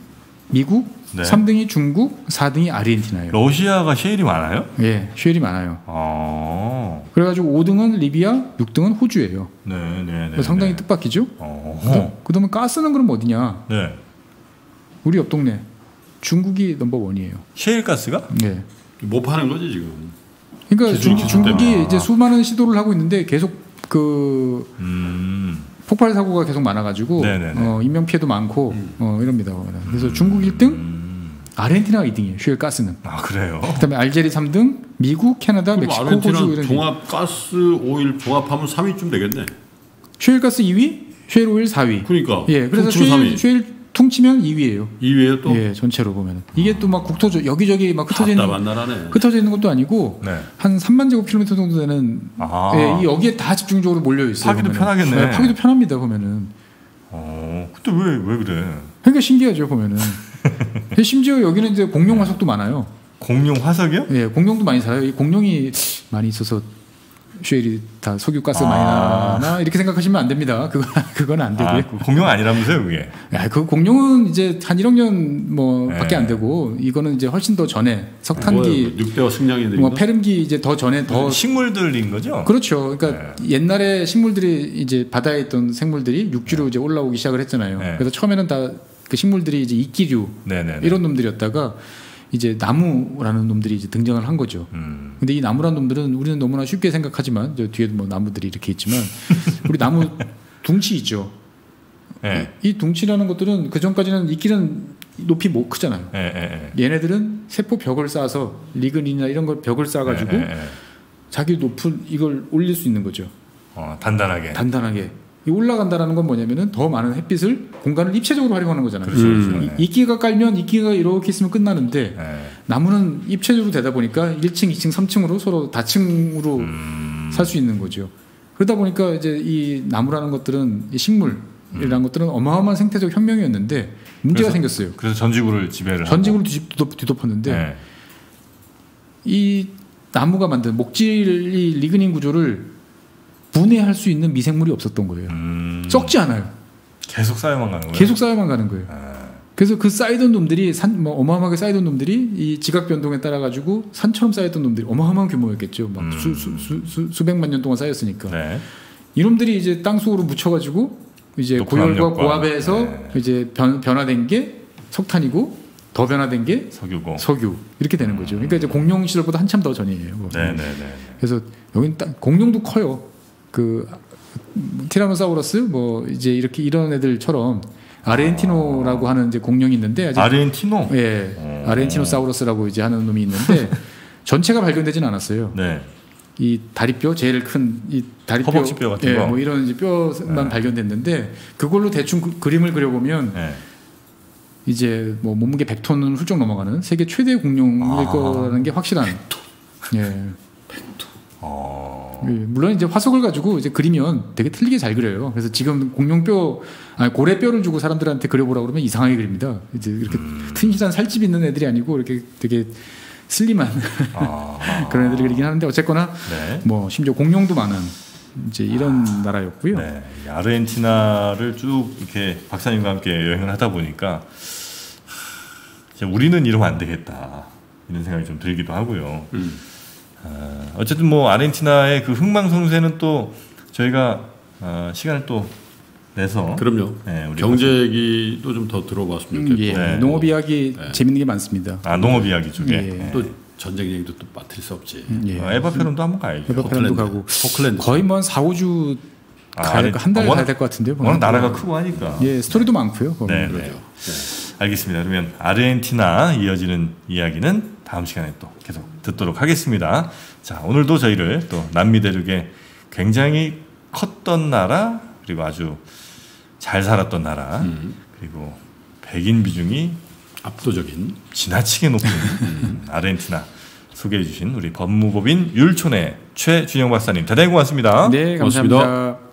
미국, 네. 3등이 중국, 4등이 아르헨티나예요. 러시아가 셰일이 많아요? 예, 쉐일이 많아요. 아, 그래가지고 5등은 리비아, 6등은 호주예요. 네, 네, 네. 상당히 네. 뜻밖이죠. 어, 그다음에 가스는 그럼 어디냐? 네. 우리 옆 동네 중국이 넘버 원이에요. 셰일 가스가? 예. 못 파는 거지 지금. 그러니까 중, 중국이 때문에. 이제 수많은 시도를 하고 있는데 계속 그 음, 폭발 사고가 계속 많아가지고. 음. 어, 인명 피해도 많고 어, 이럽니다. 그래서 중국 1등, 아르헨티나가 2등이에요. 셰일 가스는. 아 그래요. 그다음에 알제리 3등, 미국, 캐나다, 멕시코, 호주 이런. 종합 가스 오일 종합하면 3위쯤 되겠네. 셰일 가스 2위, 셰일 오일 4위. 그러니까. 예, 그래서 퉁치면 셰일, 3위. 슈엘 퉁치면 2위예요. 2위에 또 예, 전체로 보면 이게 또 막 국토 여기저기 막 흩어져 있는 답답한 나라네. 흩어져 있는 것도 아니고 네. 한 3만 제곱킬로미터 정도 되는 아, 예, 이 여기에 다 집중적으로 몰려 있어요. 파기도 보면은. 편하겠네. 네, 파기도 편합니다 보면은. 어, 근데 왜 왜 그래? 그러니까 신기하죠 보면은. 심지어 여기는 이제 공룡 화석도 많아요. 공룡 화석이요? 예, 공룡도 많이 살아요. 이 공룡이 많이 있어서 쉐일이 다 석유 가스 가 많이 아. 나나 이렇게 생각하시면 안 됩니다. 그건 그건 안 되고요. 아, 공룡 아니라면서요, 그게? 야, 그 공룡은 이제 한 1억 년 뭐밖에 네. 안 되고 이거는 이제 훨씬 더 전에 석탄기 6대와 승냥이들이 뭐 페름기 이제 더 전에 더 식물들인 거죠? 그렇죠. 그러니까 옛날에 식물들이 이제 바다에 있던 생물들이 육지로 이제 올라오기 시작을 했잖아요. 네. 그래서 처음에는 다 그 식물들이 이제 이끼류 네네. 이런 놈들이었다가 이제 나무라는 놈들이 이제 등장을 한 거죠. 음, 근데 이 나무라는 놈들은 우리는 너무나 쉽게 생각하지만 저 뒤에도 뭐 나무들이 이렇게 있지만 우리 나무 둥치 있죠. 예, 이 둥치라는 것들은 그 전까지는 이끼는 높이 못 크잖아요. 예, 예, 예. 얘네들은 세포 벽을 쌓아서 리그닌이나 이런 걸 벽을 쌓아가지고. 자기 높은 이걸 올릴 수 있는 거죠. 어, 단단하게. 단단하게. 이 올라간다라는 건 뭐냐면은 더 많은 햇빛을 공간을 입체적으로 활용하는 거잖아요. 그렇죠, 그렇죠. 음. 예. 이- 이끼가 깔면 이끼가 이렇게 있으면 끝나는데 예. 나무는 입체적으로 되다 보니까 1층, 2층, 3층으로 서로 다층으로 음, 살수 있는 거죠. 그러다 보니까 이제 이 나무라는 것들은 이 식물 이라는 것들은 어마어마한 생태적 혁명이었는데 문제가 그래서- 생겼어요. 그래서 전지구를 지배를 뒤집, 뒤덮, 뒤덮었는데. 예. 이 나무가 만든 목질이 리그닌 구조를 분해할 수 있는 미생물이 없었던 거예요. 음, 썩지 않아요. 계속 쌓여만 가는 거예요. 계속 쌓여만 가는 거예요. 아, 그래서 그 쌓이던 놈들이 산, 뭐 어마어마하게 쌓이던 놈들이 이 지각 변동에 따라 가지고 산처럼 쌓였던 놈들이 어마어마한 규모였겠죠. 막 음. 수, 수, 수, 수, 수백만 년 동안 쌓였으니까. 네. 이놈들이 이제 땅 속으로 묻혀가지고 이제 고열과 고압에서 네. 이제 변, 변화된 게 석탄이고 더 변화된 게 석유고. 석유 이렇게 되는 거죠. 그러니까 이제 공룡 시절보다 한참 더 전이에요. 뭐. 네, 네, 네. 그래서 여기는 땅- 공룡도 커요. 그 티라노사우루스 뭐 이제 이렇게 이런 애들처럼 아르헨티노라고 하는 이제 공룡이 있는데 아르헨티노. 예 어. 아르헨티노사우루스라고 이제 하는 놈이 있는데 전체가 발견되진 않았어요. 네. 이 다리뼈 제일 큰 이 다리뼈 허벅지뼈 같은 예, 거? 뭐 이런 이제 뼈만 네. 발견됐는데 그걸로 대충 그, 그림을 그려보면 네. 이제 뭐 몸무게 100톤은 훌쩍 넘어가는 세계 최대 공룡일 아. 거라는 게 확실한. 예. 어. 예, 물론 이제 화석을 가지고 이제 그리면 되게 틀리게 잘 그려요. 그래서 지금 공룡뼈, 아니 고래뼈를 주고 사람들한테 그려보라 그러면 이상하게 그립니다. 이제 이렇게 음. 튼실한 살집 있는 애들이 아니고 이렇게 되게 슬림한 아. 그런 애들이 그리긴 하는데 어쨌거나 네. 뭐 심지어 공룡도 많은 이제 이런 나라였고요. 네. 이 아르헨티나를 쭉 이렇게 박사님과 함께 여행을 하다 보니까 우리는 이러면 안 되겠다 이런 생각이 좀 들기도 하고요. 음. 어, 어쨌든 뭐 아르헨티나의 그 흥망성쇠는 또 저희가 어, 시간을 또 내서 그럼요. 네, 우리 경제 얘기도 좀 더 들어봤으면 음, 좋겠고 예. 네. 농업 이야기 네. 재밌는 게 많습니다. 아 농업 이야기 쪽에 예. 네. 또 전쟁 얘기도 또 빠뜨릴 수 없지. 예. 어, 에바페론도 한번 가야죠. 에바- 페론도 가고. 포클랜드. 거의 뭐한 4, 5주 아, 가야 아니, 한달 워낙- 가야 될 것 같은데요. 워낙. 나라가 크고 하니까. 예, 스토리도 많고요. 거기. 네, 그러죠. 네. 알겠습니다. 그러면 아르헨티나 이어지는 이야기는 다음 시간에 또 계속 듣도록 하겠습니다. 자, 오늘도 저희를 또 남미 대륙에 굉장히 컸던 나라 그리고 아주 잘 살았던 나라 음. 그리고 백인 비중이 압도적인 지나치게 높은 음, 아르헨티나 소개해 주신 우리 법무법인 율촌의 최준영 박사님 대단히 고맙습니다. 네, 고맙습니다. 감사합니다.